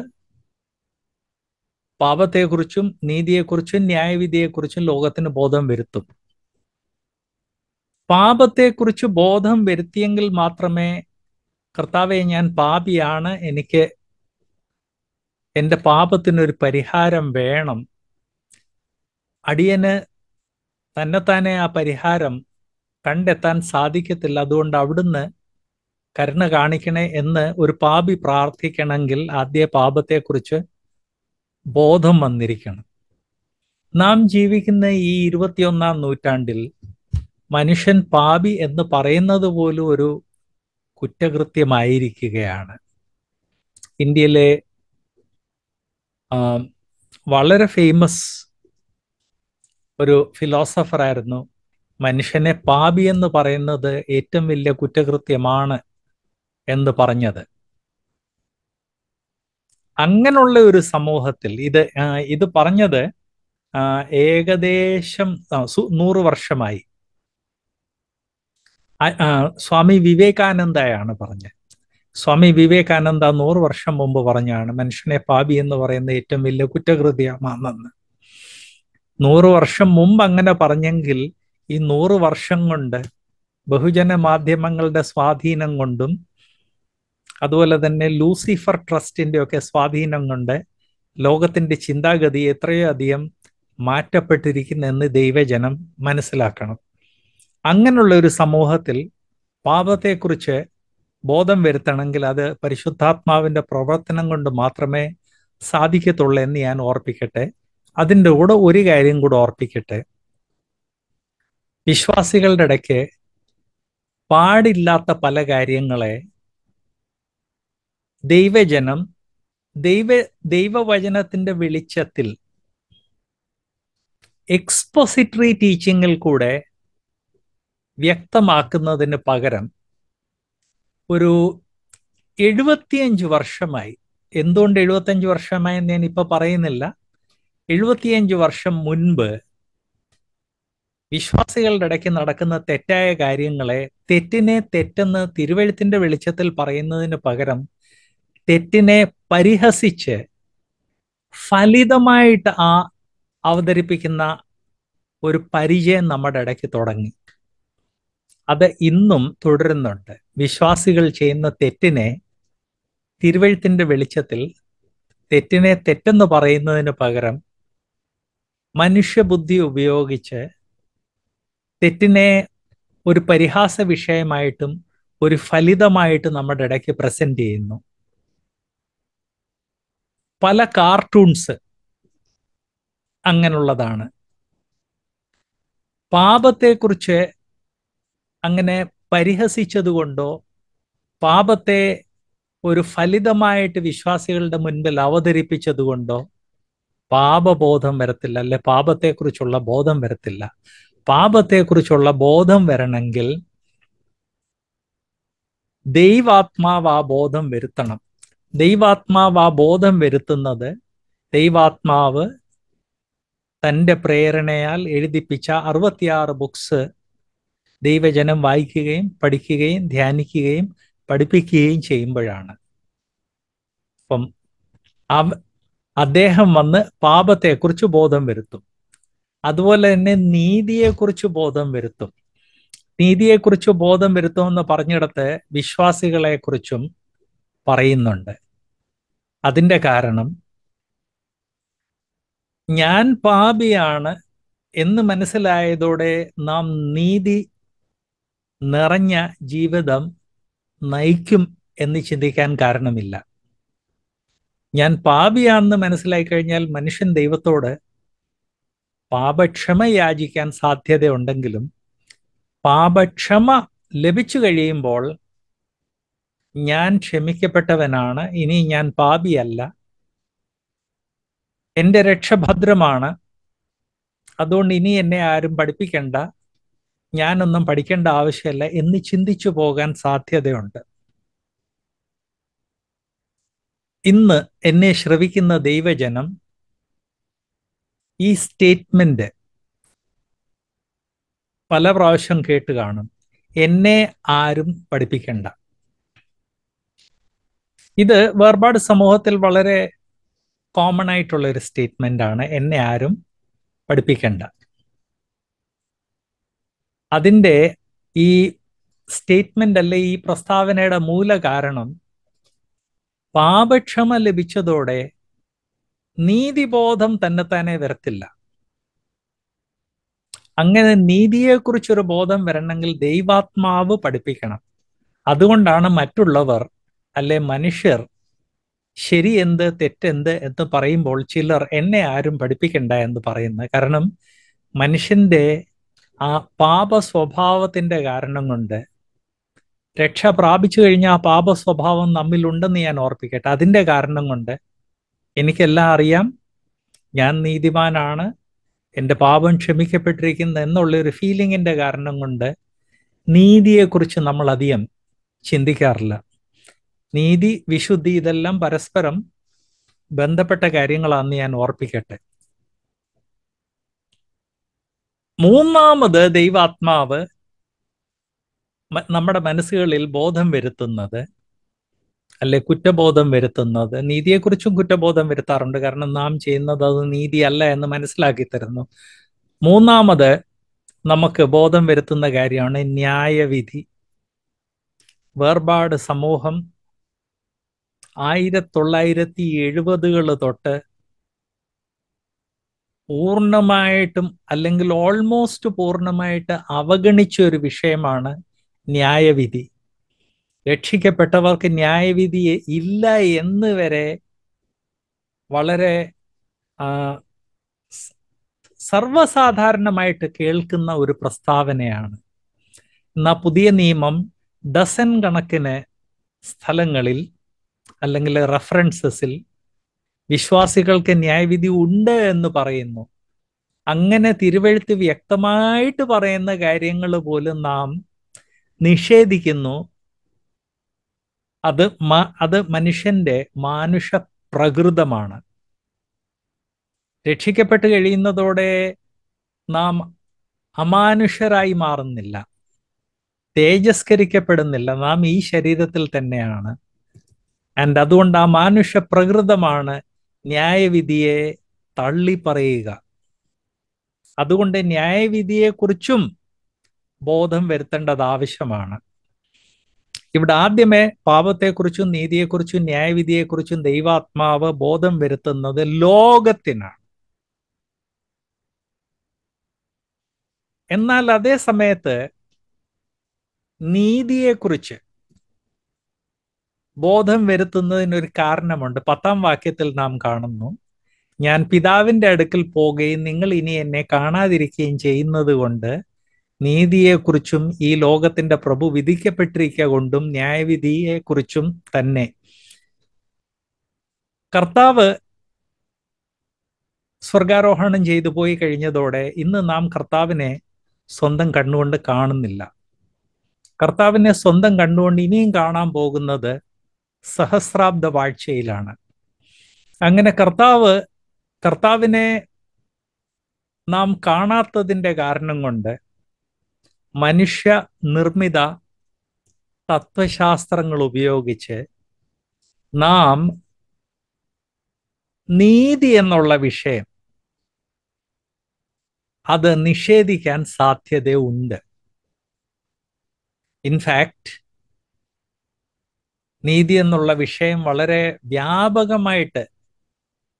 പാപത്തെക്കുറിച്ചും നീതിയെക്കുറിച്ചും ന്യായവിധിയെക്കുറിച്ചും ലോകത്തിന് ബോധം വരുത്തും. പാപത്തെക്കുറിച്ച് ബോധം വരുത്തിയെങ്കിൽ മാത്രമേ കർത്താവെ ഞാൻ പാപിയാണ് എനിക്ക് എന്റെ പാപത്തിനൊരു പരിഹാരം വേണം. അടിയന് തന്നെത്താനെ ആ പരിഹാരം കണ്ടെത്താൻ സാധിക്കത്തില്ല. അതുകൊണ്ട് അവിടുന്ന് കരുണ കാണിക്കണേ എന്ന് ഒരു പാപി പ്രാർത്ഥിക്കണമെങ്കിൽ ആദ്യ പാപത്തെക്കുറിച്ച് ബോധം വന്നിരിക്കണം. നാം ജീവിക്കുന്ന ഈ ഇരുപത്തിയൊന്നാം നൂറ്റാണ്ടിൽ മനുഷ്യൻ പാപി എന്ന് പറയുന്നത് പോലും ഒരു കുറ്റകൃത്യമായിരിക്കുകയാണ്. ഇന്ത്യയിലെ വളരെ ഫേമസ് ഒരു ഫിലോസഫർ ആയിരുന്നു. മനുഷ്യനെ പാപി എന്ന് പറയുന്നത് ഏറ്റവും വലിയ കുറ്റകൃത്യമാണ് എന്ന് പറഞ്ഞത്. അങ്ങനെയുള്ള ഒരു സമൂഹത്തിൽ ഇത് ഇത് പറഞ്ഞത് ഏകദേശം നൂറ് വർഷമായി. സ്വാമി വിവേകാനന്ദയാണ് പറഞ്ഞത്. സ്വാമി വിവേകാനന്ദ നൂറ് വർഷം മുമ്പ് പറഞ്ഞാണ് മനുഷ്യനെ പാപി എന്ന് പറയുന്ന ഏറ്റവും വലിയ കുറ്റകൃത്യമാണെന്ന്. നൂറ് വർഷം മുമ്പ് അങ്ങനെ പറഞ്ഞെങ്കിൽ ഈ നൂറ് വർഷം കൊണ്ട് ബഹുജന മാധ്യമങ്ങളുടെ സ്വാധീനം കൊണ്ടും അതുപോലെ തന്നെ ലൂസിഫർ ട്രസ്റ്റിന്റെ ഒക്കെ സ്വാധീനം കൊണ്ട് ലോകത്തിന്റെ ചിന്താഗതി എത്രയോ അധികം മാറ്റപ്പെട്ടിരിക്കുന്നെന്ന് ദൈവജനം മനസ്സിലാക്കണം. അങ്ങനെയുള്ള ഒരു സമൂഹത്തിൽ പാപത്തെക്കുറിച്ച് ബോധം വരുത്തണമെങ്കിൽ അത് പരിശുദ്ധാത്മാവിന്റെ പ്രവർത്തനം കൊണ്ട് മാത്രമേ സാധിക്കത്തുള്ളൂ എന്ന് ഞാൻ ഓർപ്പിക്കട്ടെ. അതിന്റെ കൂടെ ഒരു കാര്യം കൂടെ ഓർപ്പിക്കട്ടെ. വിശ്വാസികളുടെ ഇടയ്ക്ക് പാടില്ലാത്ത പല കാര്യങ്ങളെ ദൈവജനം ദൈവ ദൈവവചനത്തിന്റെ വെളിച്ചത്തിൽ എക്സ്പോസിറ്ററി ടീച്ചിങ്ങിൽ കൂടെ വ്യക്തമാക്കുന്നതിന് പകരം ഒരു എഴുപത്തിയഞ്ച് വർഷമായി. എന്തുകൊണ്ട് എഴുപത്തിയഞ്ച് വർഷമായി ഞാൻ ഇപ്പൊ പറയുന്നില്ല. എഴുപത്തിയഞ്ച് വർഷം മുൻപ് വിശ്വാസികളുടെ ഇടയ്ക്ക് നടക്കുന്ന തെറ്റായ കാര്യങ്ങളെ തെറ്റിനെ തെറ്റെന്ന് തിരുവഴുത്തിന്റെ വെളിച്ചത്തിൽ പറയുന്നതിന് പകരം തെറ്റിനെ പരിഹസിച്ച് ഫലിതമായിട്ട് ആ അവതരിപ്പിക്കുന്ന ഒരു പരിചയം നമ്മുടെ ഇടയ്ക്ക് തുടങ്ങി. അത് ഇന്നും തുടരുന്നുണ്ട്. വിശ്വാസികൾ ചെയ്യുന്ന തെറ്റിനെ തിരുവഴുത്തിന്റെ വെളിച്ചത്തിൽ തെറ്റിനെ തെറ്റെന്ന് പറയുന്നതിന് പകരം മനുഷ്യബുദ്ധി ഉപയോഗിച്ച് തെറ്റിനെ ഒരു പരിഹാസ വിഷയമായിട്ടും ഒരു ഫലിതമായിട്ട് നമ്മുടെ ഇടയ്ക്ക് പ്രസന്റ് ചെയ്യുന്നു. പല കാർട്ടൂൺസ് അങ്ങനെയുള്ളതാണ് പാപത്തെക്കുറിച്ച് അങ്ങനെ പരിഹസിച്ചതുകൊണ്ടോ പാപത്തെ ഒരു ഫലിതമായിട്ട് വിശ്വാസികളുടെ മുൻപിൽ അവതരിപ്പിച്ചതുകൊണ്ടോ പാപബോധം വരത്തില്ല അല്ലെ പാപത്തെക്കുറിച്ചുള്ള ബോധം വരത്തില്ല. പാപത്തെക്കുറിച്ചുള്ള ബോധം വരണമെങ്കിൽ ദൈവാത്മാവ് ആ ബോധം വരുത്തണം. ദൈവാത്മാവ് ആ ബോധം വരുത്തുന്നത് ദൈവാത്മാവ് തന്റെ പ്രേരണയാൽ എഴുതിപ്പിച്ച അറുപത്തിയാറ് ബുക്സ് ദൈവജനം വായിക്കുകയും പഠിക്കുകയും ധ്യാനിക്കുകയും പഠിപ്പിക്കുകയും ചെയ്യുമ്പോഴാണ്. അപ്പം അദ്ദേഹം വന്ന് പാപത്തെക്കുറിച്ച് ബോധം വരുത്തും. അതുപോലെ തന്നെ നീതിയെക്കുറിച്ച് ബോധം വരുത്തും. നീതിയെക്കുറിച്ച് ബോധം വരുത്തുമെന്ന് പറഞ്ഞിടത്ത് വിശ്വാസികളെക്കുറിച്ചും പറയുന്നുണ്ട്. അതിന്റെ കാരണം ഞാൻ പാപിയാണ് എന്ന് മനസ്സിലായതോടെ നാം നീതി നിറഞ്ഞ ജീവിതം നയിക്കും എന്ന് ചിന്തിക്കാൻ കാരണമില്ല. ഞാൻ പാപിയാണെന്ന് മനസ്സിലായി കഴിഞ്ഞാൽ മനുഷ്യൻ ദൈവത്തോട് പാപക്ഷമ യാചിക്കാൻ സാധ്യതയുണ്ടെങ്കിലും പാപക്ഷമ ലഭിച്ചു കഴിയുമ്പോൾ ഞാൻ ക്ഷമിക്കപ്പെട്ടവനാണ് ഇനി ഞാൻ പാപിയല്ല. എന്റെ രക്ഷഭദ്രമാണ്. അതുകൊണ്ട് ഇനി എന്നെ ആരും പഠിപ്പിക്കണ്ട. ഞാനൊന്നും പഠിക്കേണ്ട ആവശ്യമില്ല എന്ന് ചിന്തിച്ചു പോകാൻ സാധ്യതയുണ്ട്. ഇന്ന് എന്നെ ശ്രവിക്കുന്ന ദൈവജനം ഈ സ്റ്റേറ്റ്മെന്റ് പല പ്രാവശ്യം കേട്ട് കാണും. എന്നെ ആരും പഠിപ്പിക്കണ്ട. ഇത് വേർപാട് സമൂഹത്തിൽ വളരെ കോമൺ ആയിട്ടുള്ള ഒരു സ്റ്റേറ്റ്മെന്റ് ആണ് എന്നെ ആരും പഠിപ്പിക്കണ്ട. അതിന്റെ ഈ സ്റ്റേറ്റ്മെന്റ് അല്ലെ ഈ പ്രസ്താവനയുടെ മൂല കാരണം പാപക്ഷമ ലഭിച്ചതോടെ നീതിബോധം തന്നെ തന്നെ വരത്തില്ല. അങ്ങനെ നീതിയെക്കുറിച്ചൊരു ബോധം വരണമെങ്കിൽ ദൈവാത്മാവ് പഠിപ്പിക്കണം. അതുകൊണ്ടാണ് മറ്റുള്ളവർ അല്ലെ മനുഷ്യർ ശരി എന്ത് തെറ്റെന്ത് എന്ന് പറയുമ്പോൾ ചിലർ എന്നെ ആരും പഠിപ്പിക്കണ്ട എന്ന് പറയുന്നത്. കാരണം മനുഷ്യന്റെ ആ പാപ സ്വഭാവത്തിന്റെ കാരണം കൊണ്ട് രക്ഷ പ്രാപിച്ചു കഴിഞ്ഞ ആ പാപ സ്വഭാവം നമ്മിലുണ്ടെന്ന് ഞാൻ ഓർപ്പിക്കട്ടെ. അതിന്റെ കാരണം കൊണ്ട് എനിക്കെല്ലാം അറിയാം. ഞാൻ നീതിമാനാണ്. എന്റെ പാപം ക്ഷമിക്കപ്പെട്ടിരിക്കുന്നു എന്നുള്ള ഒരു ഫീലിങ്ങിന്റെ കാരണം കൊണ്ട് നീതിയെക്കുറിച്ച് നമ്മൾ അധികം ചിന്തിക്കാറില്ല. നീതി വിശുദ്ധി ഇതെല്ലാം പരസ്പരം ബന്ധപ്പെട്ട കാര്യങ്ങളാണെന്ന് ഞാൻ ഓർപ്പിക്കട്ടെ. മൂന്നാമത് ദൈവാത്മാവ് നമ്മുടെ മനസ്സുകളിൽ ബോധം വരുത്തുന്നത് അല്ലെ കുറ്റബോധം വരുത്തുന്നത്. നീതിയെക്കുറിച്ചും കുറ്റബോധം വരുത്താറുണ്ട്. കാരണം നാം ചെയ്യുന്നത് അത് നീതിയല്ല എന്ന് മനസ്സിലാക്കി തരുന്നു മൂന്നാമത് നമുക്ക് ബോധം വരുത്തുന്ന കാര്യമാണ് ന്യായവിധി. വേർപാട് സമൂഹം ആയിരത്തി തൊള്ളായിരത്തി എഴുപതുകൾ തൊട്ട് പൂർണമായിട്ടും അല്ലെങ്കിൽ ഓൾമോസ്റ്റ് പൂർണമായിട്ട് അവഗണിച്ച ഒരു വിഷയമാണ് ന്യായവിധി. രക്ഷിക്കപ്പെട്ടവർക്ക് ന്യായവിധി ഇല്ല എന്ന് വരെ വളരെ സർവസാധാരണമായിട്ട് കേൾക്കുന്ന ഒരു പ്രസ്താവനയാണ്. എന്നാൽ പുതിയ നിയമം ഡസൻ കണക്കിന് സ്ഥലങ്ങളിൽ അല്ലെങ്കിൽ റെഫറൻസസിൽ വിശ്വാസികൾക്ക് ന്യായവിധി ഉണ്ട് എന്ന് പറയുന്നു. അങ്ങനെ തിരുവഴുത്ത് വ്യക്തമായിട്ട് പറയുന്ന കാര്യങ്ങൾ പോലും നാം നിഷേധിക്കുന്നു. അത് അത് മനുഷ്യന്റെ മാനുഷ പ്രകൃതമാണ് രക്ഷിക്കപ്പെട്ട് കഴിയുന്നതോടെ നാം അമാനുഷരായി മാറുന്നില്ല. തേജസ്കരിക്കപ്പെടുന്നില്ല. നാം ഈ ശരീരത്തിൽ തന്നെയാണ്. ആൻഡ് അതുകൊണ്ട് ആ മാനുഷ പ്രകൃതമാണ് ന്യായവിധിയെ തള്ളി പറയുക അതുകൊണ്ട് ന്യായവിധിയെക്കുറിച്ചും ബോധം വരുത്തേണ്ടത് ആവശ്യമാണ്. ഇവിടെ ആദ്യമേ പാപത്തെക്കുറിച്ചും നീതിയെക്കുറിച്ചും ന്യായവിധിയെക്കുറിച്ചും ദൈവാത്മാവ് ബോധം വരുത്തുന്നത് ലോകത്തിനാണ്. എന്നാൽ അതേ സമയത്ത് നീതിയെക്കുറിച്ച് ബോധം വരുത്തുന്നതിനൊരു കാരണമുണ്ട്. പത്താം വാക്യത്തിൽ നാം കാണുന്നു ഞാൻ പിതാവിന്റെ അടുക്കൽ പോകുകയും നിങ്ങൾ ഇനി എന്നെ കാണാതിരിക്കുകയും ചെയ്യുന്നത് കൊണ്ട് നീതിയെക്കുറിച്ചും ഈ ലോകത്തിന്റെ പ്രഭു വിധിക്കപ്പെട്ടിരിക്കുക കൊണ്ടും ന്യായവിധിയെക്കുറിച്ചും തന്നെ. കർത്താവ് സ്വർഗാരോഹണം ചെയ്തു പോയി കഴിഞ്ഞതോടെ ഇന്ന് നാം കർത്താവിനെ സ്വന്തം കണ്ണുകൊണ്ട് കാണുന്നില്ല. കർത്താവിനെ സ്വന്തം കണ്ടുകൊണ്ട് ഇനിയും കാണാൻ പോകുന്നത് സഹസ്രാബ്ദ വാഴ്ചയിലാണ്. അങ്ങനെ കർത്താവ് കർത്താവിനെ നാം കാണാത്തതിന്റെ കാരണം കൊണ്ട് മനുഷ്യ നിർമ്മിത തത്വശാസ്ത്രങ്ങൾ ഉപയോഗിച്ച് നാം നീതി എന്നുള്ള വിഷയം അത് നിഷേധിക്കാൻ സാധ്യതയുണ്ട്. ഇൻഫാക്ട് നീതി എന്നുള്ള വിഷയം വളരെ വ്യാപകമായിട്ട്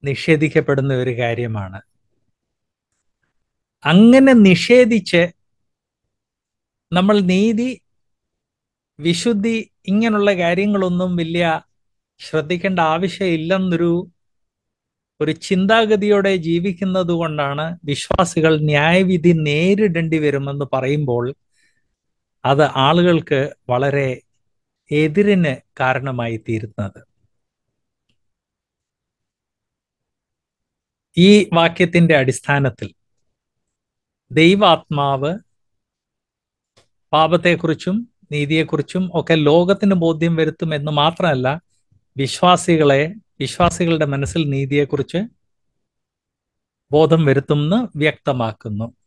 നിഷേധിക്കപ്പെടുന്ന ഒരു കാര്യമാണ്. അങ്ങനെ നിഷേധിച്ച് നമ്മൾ നീതി വിശുദ്ധി ഇങ്ങനെയുള്ള കാര്യങ്ങളൊന്നും വലിയ ശ്രദ്ധിക്കേണ്ട ആവശ്യമില്ലെന്നൊരു ഒരു ചിന്താഗതിയോടെ ജീവിക്കുന്നത് കൊണ്ടാണ് വിശ്വാസികൾ ന്യായവിധി നേരിടേണ്ടി വരുമെന്ന് പറയുമ്പോൾ അത് ആളുകൾക്ക് വളരെ എതിരിന് കാരണമായി തീരുന്നത്. ഈ വാക്യത്തിന്റെ അടിസ്ഥാനത്തിൽ ദൈവാത്മാവ് പാപത്തെക്കുറിച്ചും നീതിയെക്കുറിച്ചും ഒക്കെ ലോകത്തിന് ബോധ്യം വരുത്തും എന്ന് മാത്രമല്ല വിശ്വാസികളെ വിശ്വാസികളുടെ മനസ്സിൽ നീതിയെക്കുറിച്ച് ബോധം വരുത്തുമെന്ന് വ്യക്തമാക്കുന്നു.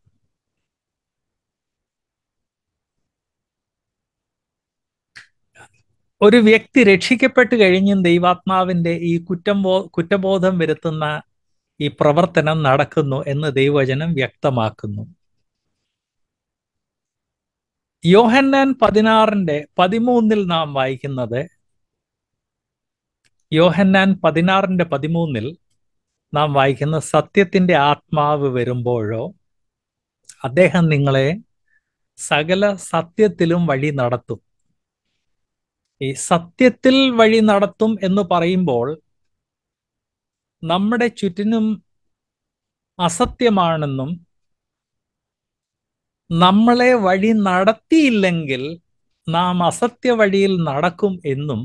ഒരു വ്യക്തി രക്ഷിക്കപ്പെട്ട് കഴിഞ്ഞും ദൈവാത്മാവിന്റെ ഈ കുറ്റം കുറ്റബോധം വരുത്തുന്ന ഈ പ്രവർത്തനം നടക്കുന്നു എന്ന് ദൈവവചനം വ്യക്തമാക്കുന്നു. യോഹന്നാൻ പതിനാറിന്റെ പതിമൂന്നിൽ നാം വായിക്കുന്നത് യോഹന്നാൻ പതിനാറിന്റെ പതിമൂന്നിൽ നാം വായിക്കുന്ന സത്യത്തിന്റെ ആത്മാവ് വരുമ്പോഴോ അദ്ദേഹം നിങ്ങളെ സകല സത്യത്തിലും വഴി നടത്തും. ഈ സത്യത്തിൽ വഴി നടത്തും എന്ന് പറയുമ്പോൾ നമ്മുടെ ചുറ്റിനും അസത്യമാണെന്നും നമ്മളെ വഴി നടത്തിയില്ലെങ്കിൽ നാം അസത്യ വഴിയിൽ നടക്കും എന്നും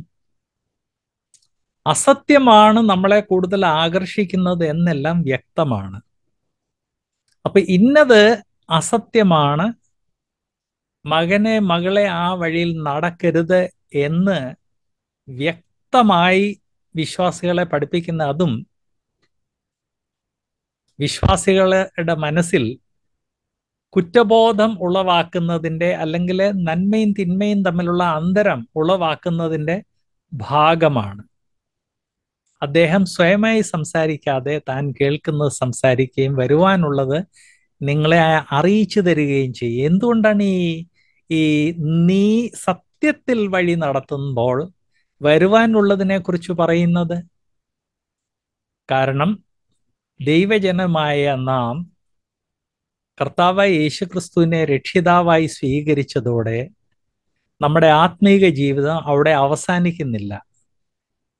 അസത്യമാണ് നമ്മളെ കൂടുതൽ ആകർഷിക്കുന്നത് എന്നെല്ലാം വ്യക്തമാണ്. അപ്പൊ ഇന്നത് അസത്യമാണ്. മകനെ മകളെ ആ വഴിയിൽ നടക്കരുത് എന്ന് വ്യക്തമായി വിശ്വാസികളെ പഠിപ്പിക്കുന്ന അതും വിശ്വാസികളുടെ മനസ്സിൽ കുറ്റബോധം ഉളവാക്കുന്നതിന്റെ അല്ലെങ്കിൽ നന്മയും തിന്മയും തമ്മിലുള്ള അന്തരം ഉളവാക്കുന്നതിന്റെ ഭാഗമാണ്. അദ്ദേഹം സ്വയമായി സംസാരിക്കാതെ താൻ കേൾക്കുന്നത് സംസാരിക്കുകയും വരുവാനുള്ളത് നിങ്ങളെ അറിയിച്ചു തരികയും ചെയ്യും. എന്തുകൊണ്ടാണ് ഈ ഈ നീ സത്യത്തിൽ വഴി നടത്തുമ്പോൾ വരുവാനുള്ളതിനെ കുറിച്ച് പറയുന്നത്? കാരണം ദൈവജനമായ നാം കർത്താവായ യേശുക്രിസ്തുവിനെ രക്ഷിതാവായി സ്വീകരിച്ചതോടെ നമ്മുടെ ആത്മീക ജീവിതം അവിടെ അവസാനിക്കുന്നില്ല.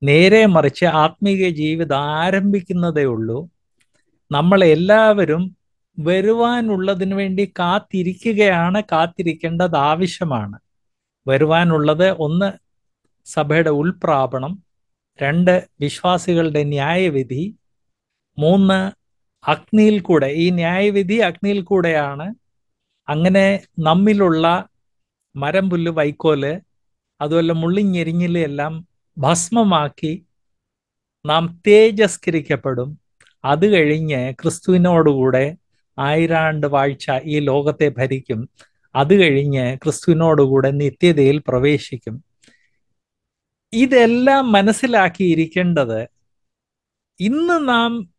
നേരെ മറിച്ച് ആത്മീക ജീവിതം ആരംഭിക്കുന്നതേ ഉള്ളൂ. നമ്മൾ എല്ലാവരും വരുവാനുള്ളതിന് വേണ്ടി കാത്തിരിക്കുകയാണ് കാത്തിരിക്കേണ്ടത് ആവശ്യമാണ്. വരുവാനുള്ളത് ഒന്ന് സഭയുടെ ഉൾപ്രാപണം രണ്ട് വിശ്വാസികളുടെ ന്യായവിധി മൂന്ന് അഗ്നിയിൽ കൂടെ. ഈ ന്യായവിധി അഗ്നിയിൽ കൂടെയാണ് അങ്ങനെ നമ്മിലുള്ള മരം പുല്ല് വൈക്കോൽ അതുപോലെ മുള്ളിഞ്ഞെരിഞ്ഞിൽ എല്ലാം ഭസ്മമാക്കി നാം തേജസ്കരിക്കപ്പെടും. അത് കഴിഞ്ഞ് ക്രിസ്തുവിനോടുകൂടെ ആയിരാണ്ട് വാഴ്ച ഈ ലോകത്തെ ഭരിക്കും. അത് കഴിഞ്ഞ് ക്രിസ്തുവിനോടുകൂടെ നിത്യതയിൽ പ്രവേശിക്കും. ഇതെല്ലാം മനസ്സിലാക്കിയിരിക്കേണ്ടത് ഇന്ന് നാം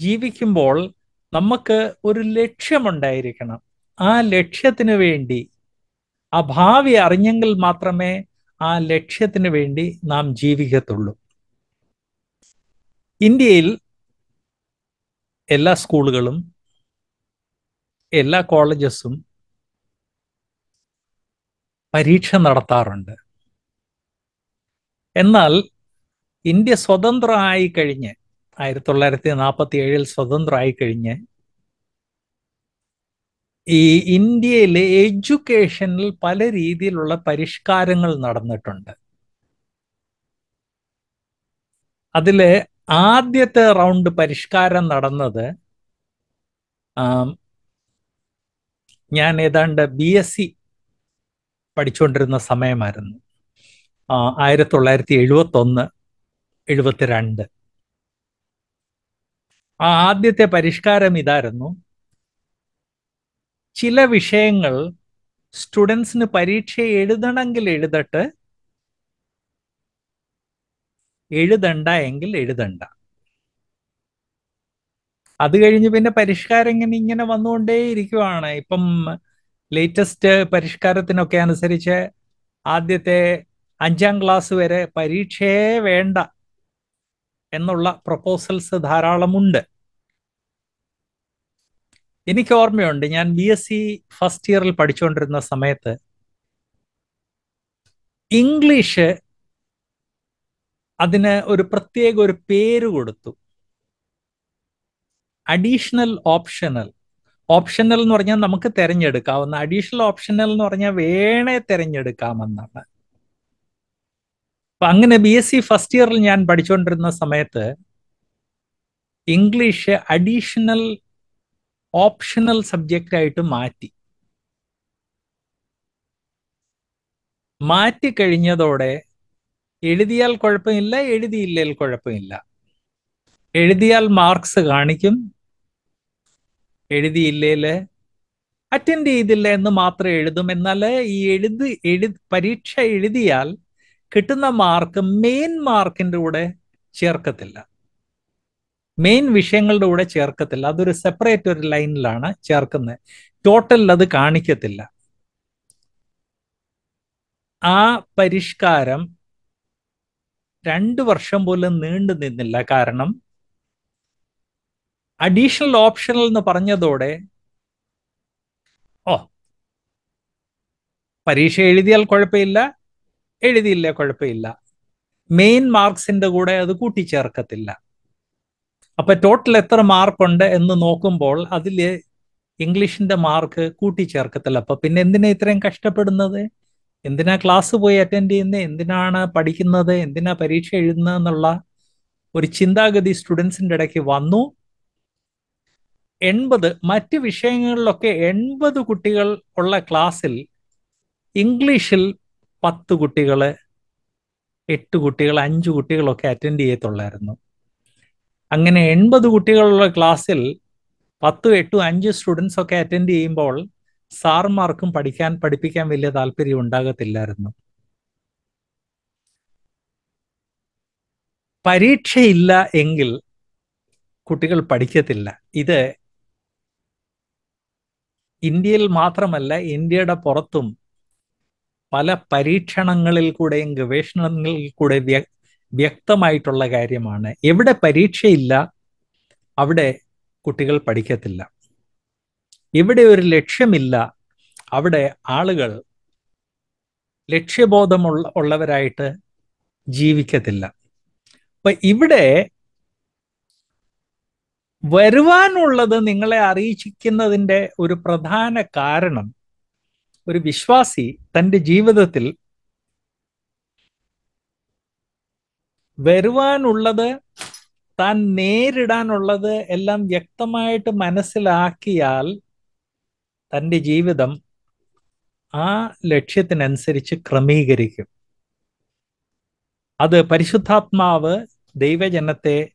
ജീവിക്കുമ്പോൾ നമുക്ക് ഒരു ലക്ഷ്യമുണ്ടായിരിക്കണം. ആ ലക്ഷ്യത്തിന് വേണ്ടി ആ ഭാവി അറിഞ്ഞെങ്കിൽ മാത്രമേ ആ ലക്ഷ്യത്തിന് വേണ്ടി നാം ജീവിക്കത്തുള്ളൂ. ഇന്ത്യയിൽ എല്ലാ സ്കൂളുകളും എല്ലാ കോളേജസും പരീക്ഷ നടത്താറുണ്ട്. എന്നാൽ ഇന്ത്യ സ്വതന്ത്രമായി കഴിഞ്ഞ് ആയിരത്തി തൊള്ളായിരത്തി നാൽപ്പത്തി ഏഴിൽ സ്വതന്ത്രമായി കഴിഞ്ഞ് ഈ ഇന്ത്യയിലെ എഡ്യൂക്കേഷനിൽ പല രീതിയിലുള്ള പരിഷ്കാരങ്ങൾ നടന്നിട്ടുണ്ട്. അതിൽ ആദ്യത്തെ റൗണ്ട് പരിഷ്കാരം നടന്നത് ഞാൻ ഏതാണ്ട് ബി എസ് സി പഠിച്ചുകൊണ്ടിരുന്ന സമയമായിരുന്നു. ആയിരത്തി തൊള്ളായിരത്തി എഴുപത്തി ഒന്ന് എഴുപത്തിരണ്ട്. ആ ആദ്യത്തെ പരിഷ്കാരം ഇതായിരുന്നു. ചില വിഷയങ്ങൾ സ്റ്റുഡൻസിന് പരീക്ഷ എഴുതണമെങ്കിൽ എഴുതട്ട് എഴുതണ്ട എങ്കിൽ എഴുതണ്ട. അത് കഴിഞ്ഞ് പിന്നെ പരിഷ്കാരം ഇങ്ങനെ ഇങ്ങനെ വന്നുകൊണ്ടേ ഇരിക്കുവാണ് ഇപ്പം ലേറ്റസ്റ്റ് പരിഷ്കാരത്തിനൊക്കെ അനുസരിച്ച് ആദ്യത്തെ അഞ്ചാം ക്ലാസ് വരെ പരീക്ഷയെ വേണ്ട എന്നുള്ള പ്രപ്പോസൽസ് ധാരാളമുണ്ട്. എനിക്ക് ഓർമ്മയുണ്ട് ഞാൻ ബി എസ് സി ഫസ്റ്റ് ഇയറിൽ പഠിച്ചുകൊണ്ടിരുന്ന സമയത്ത് ഇംഗ്ലീഷ് അതിന് ഒരു പ്രത്യേക ഒരു പേര് കൊടുത്തു. അഡീഷണൽ ഓപ്ഷണൽ ഓപ്ഷണൽ എന്ന് പറഞ്ഞാൽ നമുക്ക് തിരഞ്ഞെടുക്കാവുന്ന അഡീഷണൽ ഓപ്ഷണൽ എന്ന് പറഞ്ഞാൽ വേണേ തിരഞ്ഞെടുക്കാമെന്നാണ്. അപ്പൊ അങ്ങനെ ബി എസ് സി ഫസ്റ്റ് ഇയറിൽ ഞാൻ പഠിച്ചുകൊണ്ടിരുന്ന സമയത്ത് ഇംഗ്ലീഷ് അഡീഷണൽ ഓപ്ഷണൽ സബ്ജക്റ്റ് ആയിട്ട് മാറ്റി. മാറ്റി കഴിഞ്ഞതോടെ എഴുതിയാൽ കുഴപ്പമില്ല എഴുതിയില്ലേൽ കുഴപ്പമില്ല. എഴുതിയാൽ മാർക്സ് കാണിക്കും എഴുതിയില്ലേൽ? അറ്റൻഡ് ചെയ്തില്ല എന്ന് മാത്രം എഴുതും. എന്നാൽ ഈ എഴുതി എഴു പരീക്ഷ എഴുതിയാൽ കിട്ടുന്ന മാർക്ക് മെയിൻ മാർക്കിന്റെ കൂടെ ചേർക്കത്തില്ല. മെയിൻ വിഷയങ്ങളുടെ കൂടെ ചേർക്കത്തില്ല. അതൊരു സെപ്പറേറ്റ് ഒരു ലൈനിലാണ് ചേർക്കുന്നത്. ടോട്ടലിൽ അത് കാണിക്കത്തില്ല. ആ പരിഷ്കാരം രണ്ട് വർഷം പോലും നീണ്ടു നിന്നില്ല. കാരണം അഡീഷണൽ ഓപ്ഷണൽ എന്ന് പറഞ്ഞതോടെ ഓ പരീക്ഷ എഴുതിയാൽ കുഴപ്പമില്ല എഴുതിയില്ല കുഴപ്പമില്ല. മെയിൻ മാർക്സിന്റെ കൂടെ അത് കൂട്ടിച്ചേർക്കത്തില്ല. അപ്പൊ ടോട്ടൽ എത്ര മാർക്കുണ്ട് എന്ന് നോക്കുമ്പോൾ അതിൽ ഇംഗ്ലീഷിന്റെ മാർക്ക് കൂട്ടിച്ചേർക്കത്തില്ല. അപ്പൊ പിന്നെ എന്തിനാ ഇത്രയും കഷ്ടപ്പെടുന്നത്? എന്തിനാ ക്ലാസ് പോയി അറ്റൻഡ് ചെയ്യുന്നത് എന്തിനാണ് പഠിക്കുന്നത്? എന്തിനാ പരീക്ഷ എഴുതുന്നത് എന്നുള്ള ഒരു ചിന്താഗതി സ്റ്റുഡൻസിന്റെ ഇടയ്ക്ക് വന്നു. എൺപത് മറ്റ് വിഷയങ്ങളിലൊക്കെ എൺപത് കുട്ടികൾ ഉള്ള ക്ലാസ്സിൽ ഇംഗ്ലീഷിൽ പത്ത് കുട്ടികൾ എട്ട് കുട്ടികൾ അഞ്ച് കുട്ടികളൊക്കെ അറ്റൻഡ് ചെയ്യത്തുള്ളായിരുന്നു. അങ്ങനെ എൺപത് കുട്ടികളുള്ള ക്ലാസ്സിൽ പത്തും എട്ടും അഞ്ച് സ്റ്റുഡൻസ് ഒക്കെ അറ്റൻഡ് ചെയ്യുമ്പോൾ സാർമാർക്കും പഠിക്കാൻ പഠിപ്പിക്കാൻ വലിയ താല്പര്യം ഉണ്ടാകത്തില്ലായിരുന്നു. പരീക്ഷയില്ല എങ്കിൽ കുട്ടികൾ പഠിക്കത്തില്ല. ഇത് ഇന്ത്യയിൽ മാത്രമല്ല ഇന്ത്യയുടെ പുറത്തും പല പരീക്ഷണങ്ങളിൽ കൂടെയും ഗവേഷണങ്ങളിൽ കൂടെ വ്യക്തമായിട്ടുള്ള കാര്യമാണ്. എവിടെ പരീക്ഷയില്ല അവിടെ കുട്ടികൾ പഠിക്കത്തില്ല. എവിടെ ഒരു ലക്ഷ്യമില്ല അവിടെ ആളുകൾ ലക്ഷ്യബോധമുള്ള ഉള്ളവരായിട്ട് ജീവിക്കത്തില്ല. അപ്പൊ ഇവിടെ വരുവാനുള്ളത് നിങ്ങളെ അറിയിക്കുന്നതിന്റെ ഒരു പ്രധാന കാരണം ഒരു വിശ്വാസി തന്റെ ജീവിതത്തിൽ വരുവാനുള്ളത് താൻ നേരിടാനുള്ളത് എല്ലാം വ്യക്തമായിട്ട് മനസ്സിലാക്കിയാൽ തന്റെ ജീവിതം ആ ലക്ഷ്യത്തിനനുസരിച്ച് ക്രമീകരിക്കും. അത് പരിശുദ്ധാത്മാവ് ദൈവജനത്തെ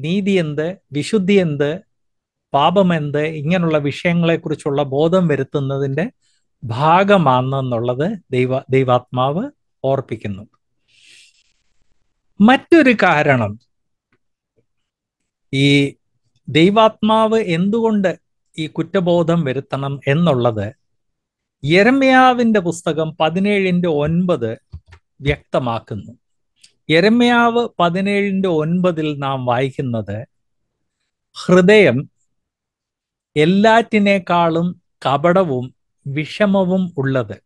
നീതി എന്ത്? വിശുദ്ധി എന്ത്? പാപം എന്ത്? ഇങ്ങനെയുള്ള വിഷയങ്ങളെക്കുറിച്ചുള്ള ബോധം വരുത്തുന്നതിന്റെ ഭാഗമാണെന്നുള്ളത് ദൈവ ദൈവാത്മാവ് ഓർപ്പിക്കുന്നു. മറ്റൊരു കാരണം ഈ ദൈവാത്മാവ് എന്തുകൊണ്ട് ഈ കുറ്റബോധം വരുത്തണം എന്നുള്ളത് യരമ്യാവിന്റെ പുസ്തകം പതിനേഴിന്റെ ഒൻപത് വ്യക്തമാക്കുന്നു. യരമ്യാവ് പതിനേഴിന്റെ ഒൻപതിൽ നാം വായിക്കുന്നത് ഹൃദയം എല്ലാറ്റിനേക്കാളും കപടവും വിഷമവും ഉള്ളത്.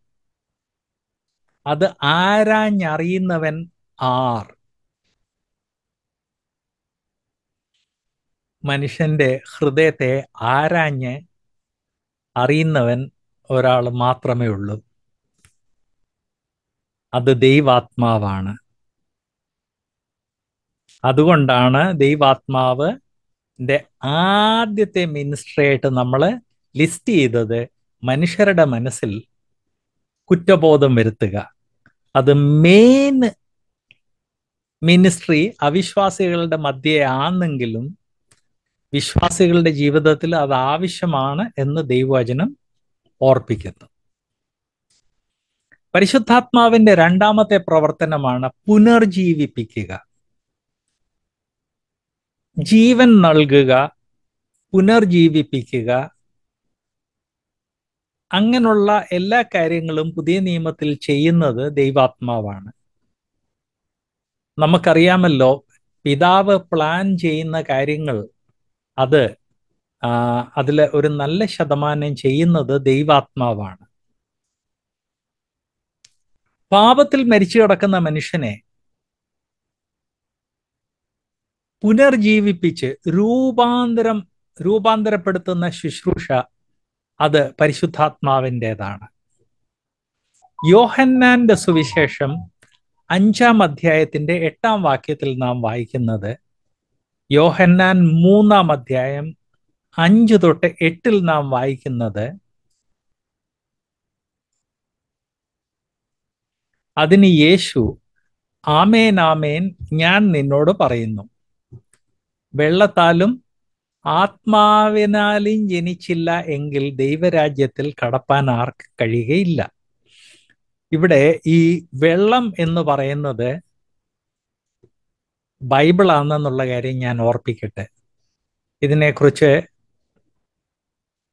അത് ആരാഞ്ഞറിയുന്നവൻ ആർ? മനുഷ്യന്റെ ഹൃദയത്തെ ആരാഞ്ഞ് അറിയുന്നവൻ ഒരാൾ മാത്രമേ ഉള്ളൂ. അത് ദൈവാത്മാവാണ്. അതുകൊണ്ടാണ് ദൈവാത്മാവ് ആദ്യത്തെ മിനിസ്റ്ററി ആയിട്ട് നമ്മൾ ലിസ്റ്റ് ചെയ്തത് മനുഷ്യരുടെ മനസ്സിൽ കുറ്റബോധം വരുത്തുക. അത് മെയിൻ മിനിസ്ട്രി അവിശ്വാസികളുടെ മധ്യേ ആണെങ്കിലും വിശ്വാസികളുടെ ജീവിതത്തിൽ അത് ആവശ്യമാണ് എന്ന് ദൈവവചനം ഓർപ്പിക്കുന്നു. പരിശുദ്ധാത്മാവിന്റെ രണ്ടാമത്തെ പ്രവർത്തനമാണ് പുനർജീവിപ്പിക്കുക. ജീവൻ നൽകുക പുനർജീവിപ്പിക്കുക. അങ്ങനെയുള്ള എല്ലാ കാര്യങ്ങളും പുതിയ നിയമത്തിൽ ചെയ്യുന്നത് ദൈവാത്മാവാണ്. നമുക്കറിയാമല്ലോ പിതാവ് പ്ലാൻ ചെയ്യുന്ന കാര്യങ്ങൾ അത് അതിൽ ഒരു നല്ല ശതമാനം ചെയ്യുന്നത് ദൈവാത്മാവാണ്. പാപത്തിൽ മരിച്ചു കിടക്കുന്ന മനുഷ്യനെ പുനർജീവിപ്പിച്ച് രൂപാന്തരം രൂപാന്തരപ്പെടുത്തുന്ന ശുശ്രൂഷ അത് പരിശുദ്ധാത്മാവിന്റെതാണ്. യോഹന്നാന്റെ സുവിശേഷം അഞ്ചാം അധ്യായത്തിന്റെ എട്ടാം വാക്യത്തിൽ നാം വായിക്കുന്നത് യോഹന്നാൻ മൂന്നാം അധ്യായം അഞ്ച് തൊട്ട് എട്ടിൽ നാം വായിക്കുന്നത് അതിന് യേശു ആമേൻ ആമേൻ ഞാൻ നിന്നോട് പറയുന്നു. വെള്ളത്താലും ആത്മാവിനാലും ജനിച്ചില്ല എങ്കിൽ ദൈവരാജ്യത്തിൽ കടപ്പാൻ ആർക്ക് കഴിയുകയില്ല. ഇവിടെ ഈ വെള്ളം എന്ന് പറയുന്നത് ബൈബിളാണെന്നുള്ള കാര്യം ഞാൻ ഓർപ്പിക്കട്ടെ. ഇതിനെക്കുറിച്ച്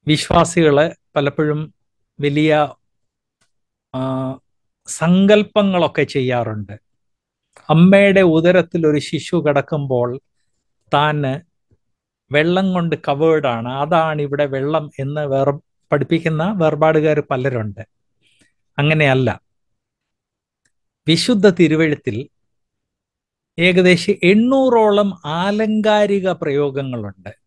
വിശ്വാസികൾ പലപ്പോഴും വലിയ സങ്കല്പങ്ങളൊക്കെ ചെയ്യാറുണ്ട്. അമ്മയുടെ ഉദരത്തിൽ ഒരു ശിശു കിടക്കുമ്പോൾ താന് വെള്ളം കൊണ്ട് കവേർഡാണ് അതാണ് ഇവിടെ വെള്ളം എന്ന് വേർ പഠിപ്പിക്കുന്ന വേർപാടുകാർ പലരുണ്ട്. അങ്ങനെയല്ല. വിശുദ്ധ തിരുവഴുത്തിൽ ഏകദേശം എണ്ണൂറോളം ആലങ്കാരിക പ്രയോഗങ്ങളുണ്ട്.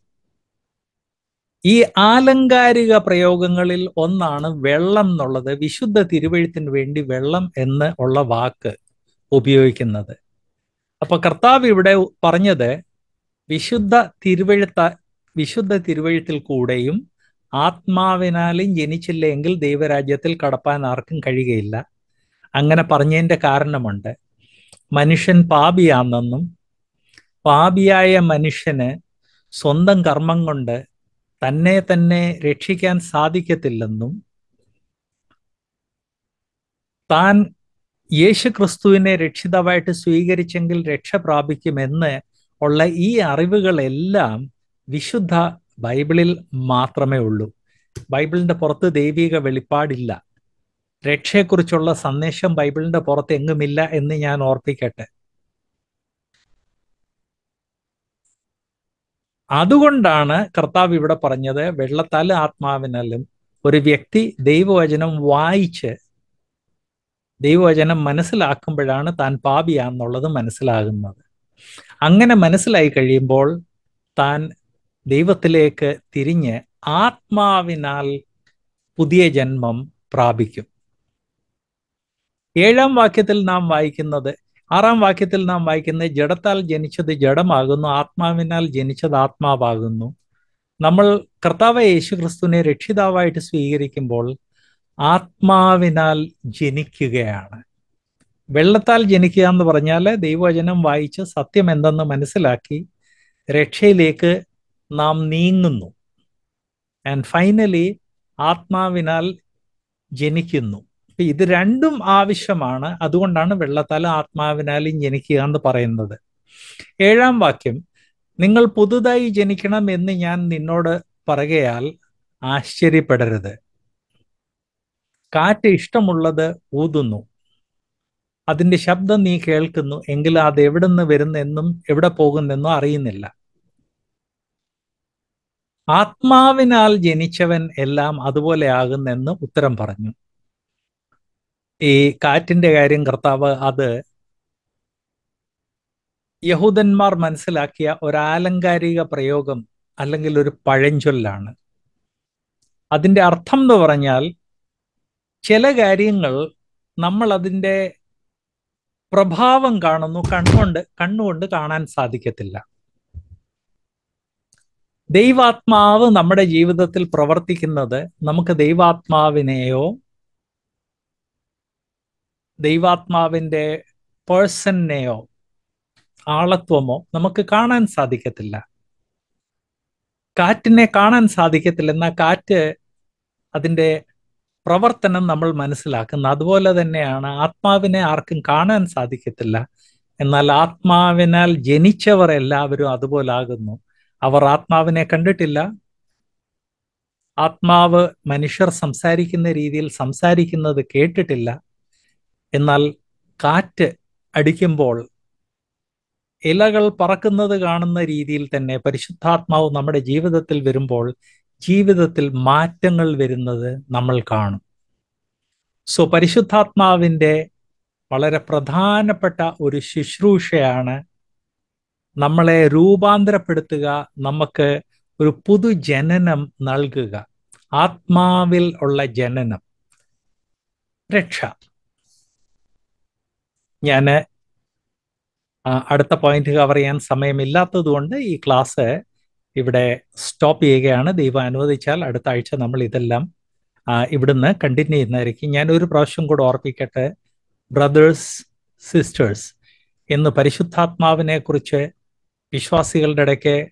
ഈ ആലങ്കാരിക പ്രയോഗങ്ങളിൽ ഒന്നാണ് വെള്ളം എന്നുള്ളത്. വിശുദ്ധ തിരുവഴുത്തിന് വേണ്ടി വെള്ളം എന്ന് ഉള്ള വാക്ക് ഉപയോഗിക്കുന്നത്. അപ്പൊ കർത്താവ് ഇവിടെ പറഞ്ഞത് വിശുദ്ധ തിരുവഴുത്ത വിശുദ്ധ തിരുവഴുത്തിൽ കൂടെയും ആത്മാവിനാലും ജനിച്ചില്ലെങ്കിൽ ദൈവരാജ്യത്തിൽ കടപ്പാൻ ആർക്കും കഴിയുകയില്ല. അങ്ങനെ പറഞ്ഞതിന്റെ കാരണമുണ്ട്. മനുഷ്യൻ പാപിയാണെന്നും പാപിയായ മനുഷ്യന് സ്വന്തം കർമ്മം കൊണ്ട് തന്നെ തന്നെ രക്ഷിക്കാൻ സാധിക്കത്തില്ലെന്നും താൻ യേശു ക്രിസ്തുവിനെ രക്ഷിതാവായിട്ട് സ്വീകരിച്ചെങ്കിൽ രക്ഷ പ്രാപിക്കുമെന്ന് ഉള്ള ഈ അറിവുകളെല്ലാം വിശുദ്ധ ബൈബിളിൽ മാത്രമേ ഉള്ളൂ. ബൈബിളിന്റെ പുറത്ത് ദൈവിക വെളിപ്പാടില്ല. രക്ഷയെക്കുറിച്ചുള്ള സന്ദേശം ബൈബിളിന്റെ പുറത്ത് എങ്ങുമില്ല എന്ന് ഞാൻ ഓർപ്പിക്കട്ടെ. അതുകൊണ്ടാണ് കർത്താവ് ഇവിടെ പറഞ്ഞത് വെള്ളത്താലും ആത്മാവിനാലും ഒരു വ്യക്തി ദൈവവചനം വായിച്ച് ദൈവവചനം മനസ്സിലാക്കുമ്പോഴാണ് താൻ പാപിയാന്നുള്ളത് മനസ്സിലാകുന്നത്. അങ്ങനെ മനസ്സിലായി കഴിയുമ്പോൾ താൻ ദൈവത്തിലേക്ക് തിരിഞ്ഞ് ആത്മാവിനാൽ പുതിയ ജന്മം പ്രാപിക്കും. ഏഴാം വാക്യത്തിൽ നാം വായിക്കുന്നത് ആറാം വാക്യത്തിൽ നാം വായിക്കുന്നത് ജഡത്താൽ ജനിച്ചത് ജഡമാകുന്നു ആത്മാവിനാൽ ജനിച്ചത് ആത്മാവാകുന്നു. നമ്മൾ കർത്താവ് യേശു ക്രിസ്തുവിനെ രക്ഷിതാവായിട്ട് സ്വീകരിക്കുമ്പോൾ ആത്മാവിനാൽ ജനിക്കുകയാണ്. വെള്ളത്താൽ ജനിക്കുക എന്ന് പറഞ്ഞാൽ ദൈവവചനം വായിച്ച് സത്യം എന്തെന്ന് മനസ്സിലാക്കി രക്ഷയിലേക്ക് നാം നീങ്ങുന്നു. ആൻഡ് ഫൈനലി ആത്മാവിനാൽ ജനിക്കുന്നു. ഇത് രണ്ടും ആവശ്യമാണ്. അതുകൊണ്ടാണ് വെള്ളത്താൽ ആത്മാവിനാലും ജനിക്കുക എന്ന് പറയുന്നത്. ഏഴാം വാക്യം നിങ്ങൾ പുതുതായി ജനിക്കണം എന്ന് ഞാൻ നിന്നോട് പറയുകയാൽ ആശ്ചര്യപ്പെടരുത്. കാറ്റ് ഇഷ്ടമുള്ളത് ഊതുന്നു. അതിന്റെ ശബ്ദം നീ കേൾക്കുന്നു എങ്കിൽ അത് എവിടെ നിന്ന് വരുന്നെന്നും എവിടെ പോകുന്നെന്നും അറിയുന്നില്ല. ആത്മാവിനാൽ ജനിച്ചവൻ എല്ലാം അതുപോലെ ആകുന്നെന്ന് ഉത്തരം പറഞ്ഞു. ഈ കാറ്റിന്റെ കാര്യം കർത്താവ് അത് യഹൂദന്മാർ മനസ്സിലാക്കിയ ഒരു ആലങ്കാരിക പ്രയോഗം അല്ലെങ്കിൽ ഒരു പഴഞ്ചൊല്ലാണ്. അതിന്റെ അർത്ഥം എന്ന് പറഞ്ഞാൽ ചില കാര്യങ്ങൾ നമ്മൾ അതിന്റെ പ്രഭാവം കാണുന്നു കണ്ണുകൊണ്ട് കണ്ണുകൊണ്ട് കാണാൻ സാധിക്കത്തില്ല. ദൈവാത്മാവ് നമ്മുടെ ജീവിതത്തിൽ പ്രവർത്തിക്കുന്നത് നമുക്ക് ദൈവാത്മാവിനെയോ ദൈവാത്മാവിന്റെ പേഴ്സണിനെയോ ആളത്വമോ നമുക്ക് കാണാൻ സാധിക്കത്തില്ല. കാറ്റിനെ കാണാൻ സാധിക്കത്തില്ല. എന്നാൽ കാറ്റ് അതിന്റെ പ്രവർത്തനം നമ്മൾ മനസ്സിലാക്കുന്നത് അതുപോലെ തന്നെയാണ് ആത്മാവിനെ ആർക്കും കാണാൻ സാധിക്കത്തില്ല. എന്നാൽ ആത്മാവിനാൽ ജനിച്ചവർ എല്ലാവരും അതുപോലെ ആകുന്നു അവർ ആത്മാവിനെ കണ്ടിട്ടില്ല. ആത്മാവ് മനുഷ്യർ സംസാരിക്കുന്ന രീതിയിൽ സംസാരിക്കുന്നത് കേട്ടിട്ടില്ല. എന്നാൽ കാറ്റ് അടിക്കുമ്പോൾ ഇലകൾ പറക്കുന്നത് കാണുന്ന രീതിയിൽ തന്നെ പരിശുദ്ധാത്മാവ് നമ്മുടെ ജീവിതത്തിൽ വരുമ്പോൾ ജീവിതത്തിൽ മാറ്റങ്ങൾ വരുന്നത് നമ്മൾ കാണും. സോ പരിശുദ്ധാത്മാവിന്റെ വളരെ പ്രധാനപ്പെട്ട ഒരു ശുശ്രൂഷയാണ് നമ്മളെ രൂപാന്തരപ്പെടുത്തുക നമുക്ക് ഒരു പുതുജനനം നൽകുക. ആത്മാവിൽ ഉള്ള ജനനം. രക്ഷ. ഞാൻ അടുത്ത പോയിന്റ് കവർ ചെയ്യാൻ സമയമില്ലാത്തത് കൊണ്ട് ഈ ക്ലാസ് ഇവിടെ സ്റ്റോപ്പ് ചെയ്യുകയാണ്. ദൈവം അനുവദിച്ചാൽ അടുത്ത ആഴ്ച നമ്മൾ ഇതെല്ലാം ഇവിടുന്ന് കണ്ടിന്യൂ ചെയ്യുന്നതായിരിക്കും. ഞാൻ ഒരു പ്രാവശ്യം കൂടെ ഓർപ്പിക്കട്ടെ. ബ്രദേഴ്സ് സിസ്റ്റേഴ്സ് എന്ന് പരിശുദ്ധാത്മാവിനെ കുറിച്ച് വിശ്വാസികളുടെ ഇടയ്ക്ക്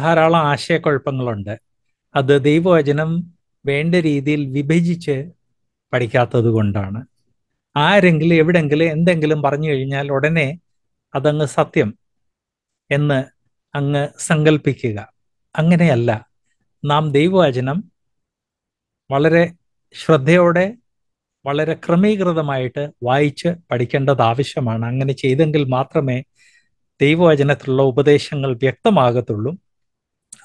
ധാരാളം ആശയക്കുഴപ്പങ്ങളുണ്ട്. അത് ദൈവവചനം വേണ്ട രീതിയിൽ വിഭജിച്ച് പഠിക്കാത്തത് കൊണ്ടാണ്. ആരെങ്കിലും എവിടെങ്കിലും എന്തെങ്കിലും പറഞ്ഞു കഴിഞ്ഞാൽ ഉടനെ അതങ്ങ് സത്യം എന്ന് അങ്ങ് സങ്കല്പിക്കുക അങ്ങനെയല്ല. നാം ദൈവവചനം വളരെ ശ്രദ്ധയോടെ വളരെ ക്രമീകൃതമായിട്ട് വായിച്ച് പഠിക്കേണ്ടത് ആവശ്യമാണ്. അങ്ങനെ ചെയ്തെങ്കിൽ മാത്രമേ ദൈവവചനത്തിലുള്ള ഉപദേശങ്ങൾ വ്യക്തമാകത്തുള്ളൂ.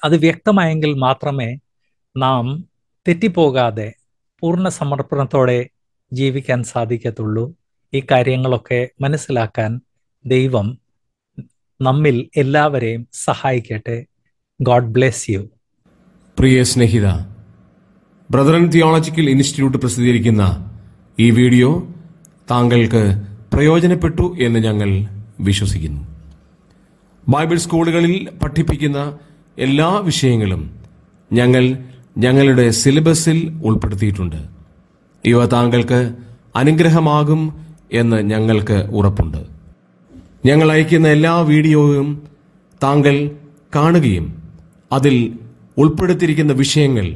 അത് വ്യക്തമായെങ്കിൽ മാത്രമേ നാം തെറ്റിപ്പോകാതെ പൂർണ സമർപ്പണത്തോടെ ജീവിക്കാൻ സാധിക്കത്തുള്ളൂ. ഈ കാര്യങ്ങളൊക്കെ മനസ്സിലാക്കാൻ ദൈവം നമ്മിൽ എല്ലാവരെയും സഹായിക്കട്ടെ. ഗോഡ് ബ്ലെസ് യു പ്രിയ സ്നേഹിത ബ്രദറൻ തിയോളജിക്കൽ ഇൻസ്റ്റിറ്റ്യൂട്ട് പ്രസിദ്ധീകരിക്കുന്ന ഈ വീഡിയോ താങ്കൾക്ക് പ്രയോജനപ്പെട്ടു എന്ന് ഞങ്ങൾ വിശ്വസിക്കുന്നു. ബൈബിൾ സ്കൂളുകളിൽ പഠിപ്പിക്കുന്ന എല്ലാ വിഷയങ്ങളും ഞങ്ങൾ ഞങ്ങളുടെ സിലബസിൽ ഉൾപ്പെടുത്തിയിട്ടുണ്ട്. ഇവ താങ്കൾക്ക് അനുഗ്രഹമാകും എന്ന് ഞങ്ങൾക്ക് ഉറപ്പുണ്ട്. ഞങ്ങൾ അയക്കുന്ന എല്ലാ വീഡിയോയും താങ്കൾ കാണുകയും അതിൽ ഉൾപ്പെടുത്തിയിരിക്കുന്ന വിഷയങ്ങൾ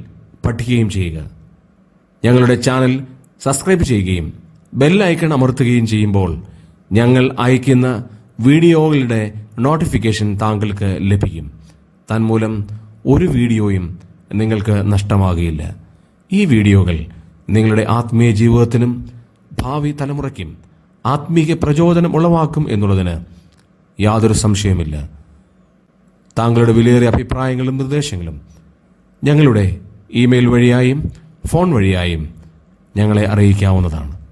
പഠിക്കുകയും ചെയ്യുക. ഞങ്ങളുടെ ചാനൽ സബ്സ്ക്രൈബ് ചെയ്യുകയും ബെൽ ഐക്കൺ അമർത്തുകയും ചെയ്യുമ്പോൾ ഞങ്ങൾ അയക്കുന്ന വീഡിയോകളുടെ നോട്ടിഫിക്കേഷൻ താങ്കൾക്ക് ലഭിക്കും. തന്മൂലം ഒരു വീഡിയോയും നിങ്ങൾക്ക് നഷ്ടമാകുകയില്ല. ഈ വീഡിയോകൾ നിങ്ങളുടെ ആത്മീയ ജീവിതത്തിനും ഭാവി തലമുറയ്ക്കും ആത്മീയ പ്രചോദനം ഉളവാക്കും എന്നുള്ളതിന് യാതൊരു സംശയമില്ല താങ്കളുടെ വിലയേറിയ അഭിപ്രായങ്ങളും നിർദ്ദേശങ്ങളും ഞങ്ങളുടെ ഇമെയിൽ വഴിയായും ഫോൺ വഴിയായും ഞങ്ങളെ അറിയിക്കാവുന്നതാണ്.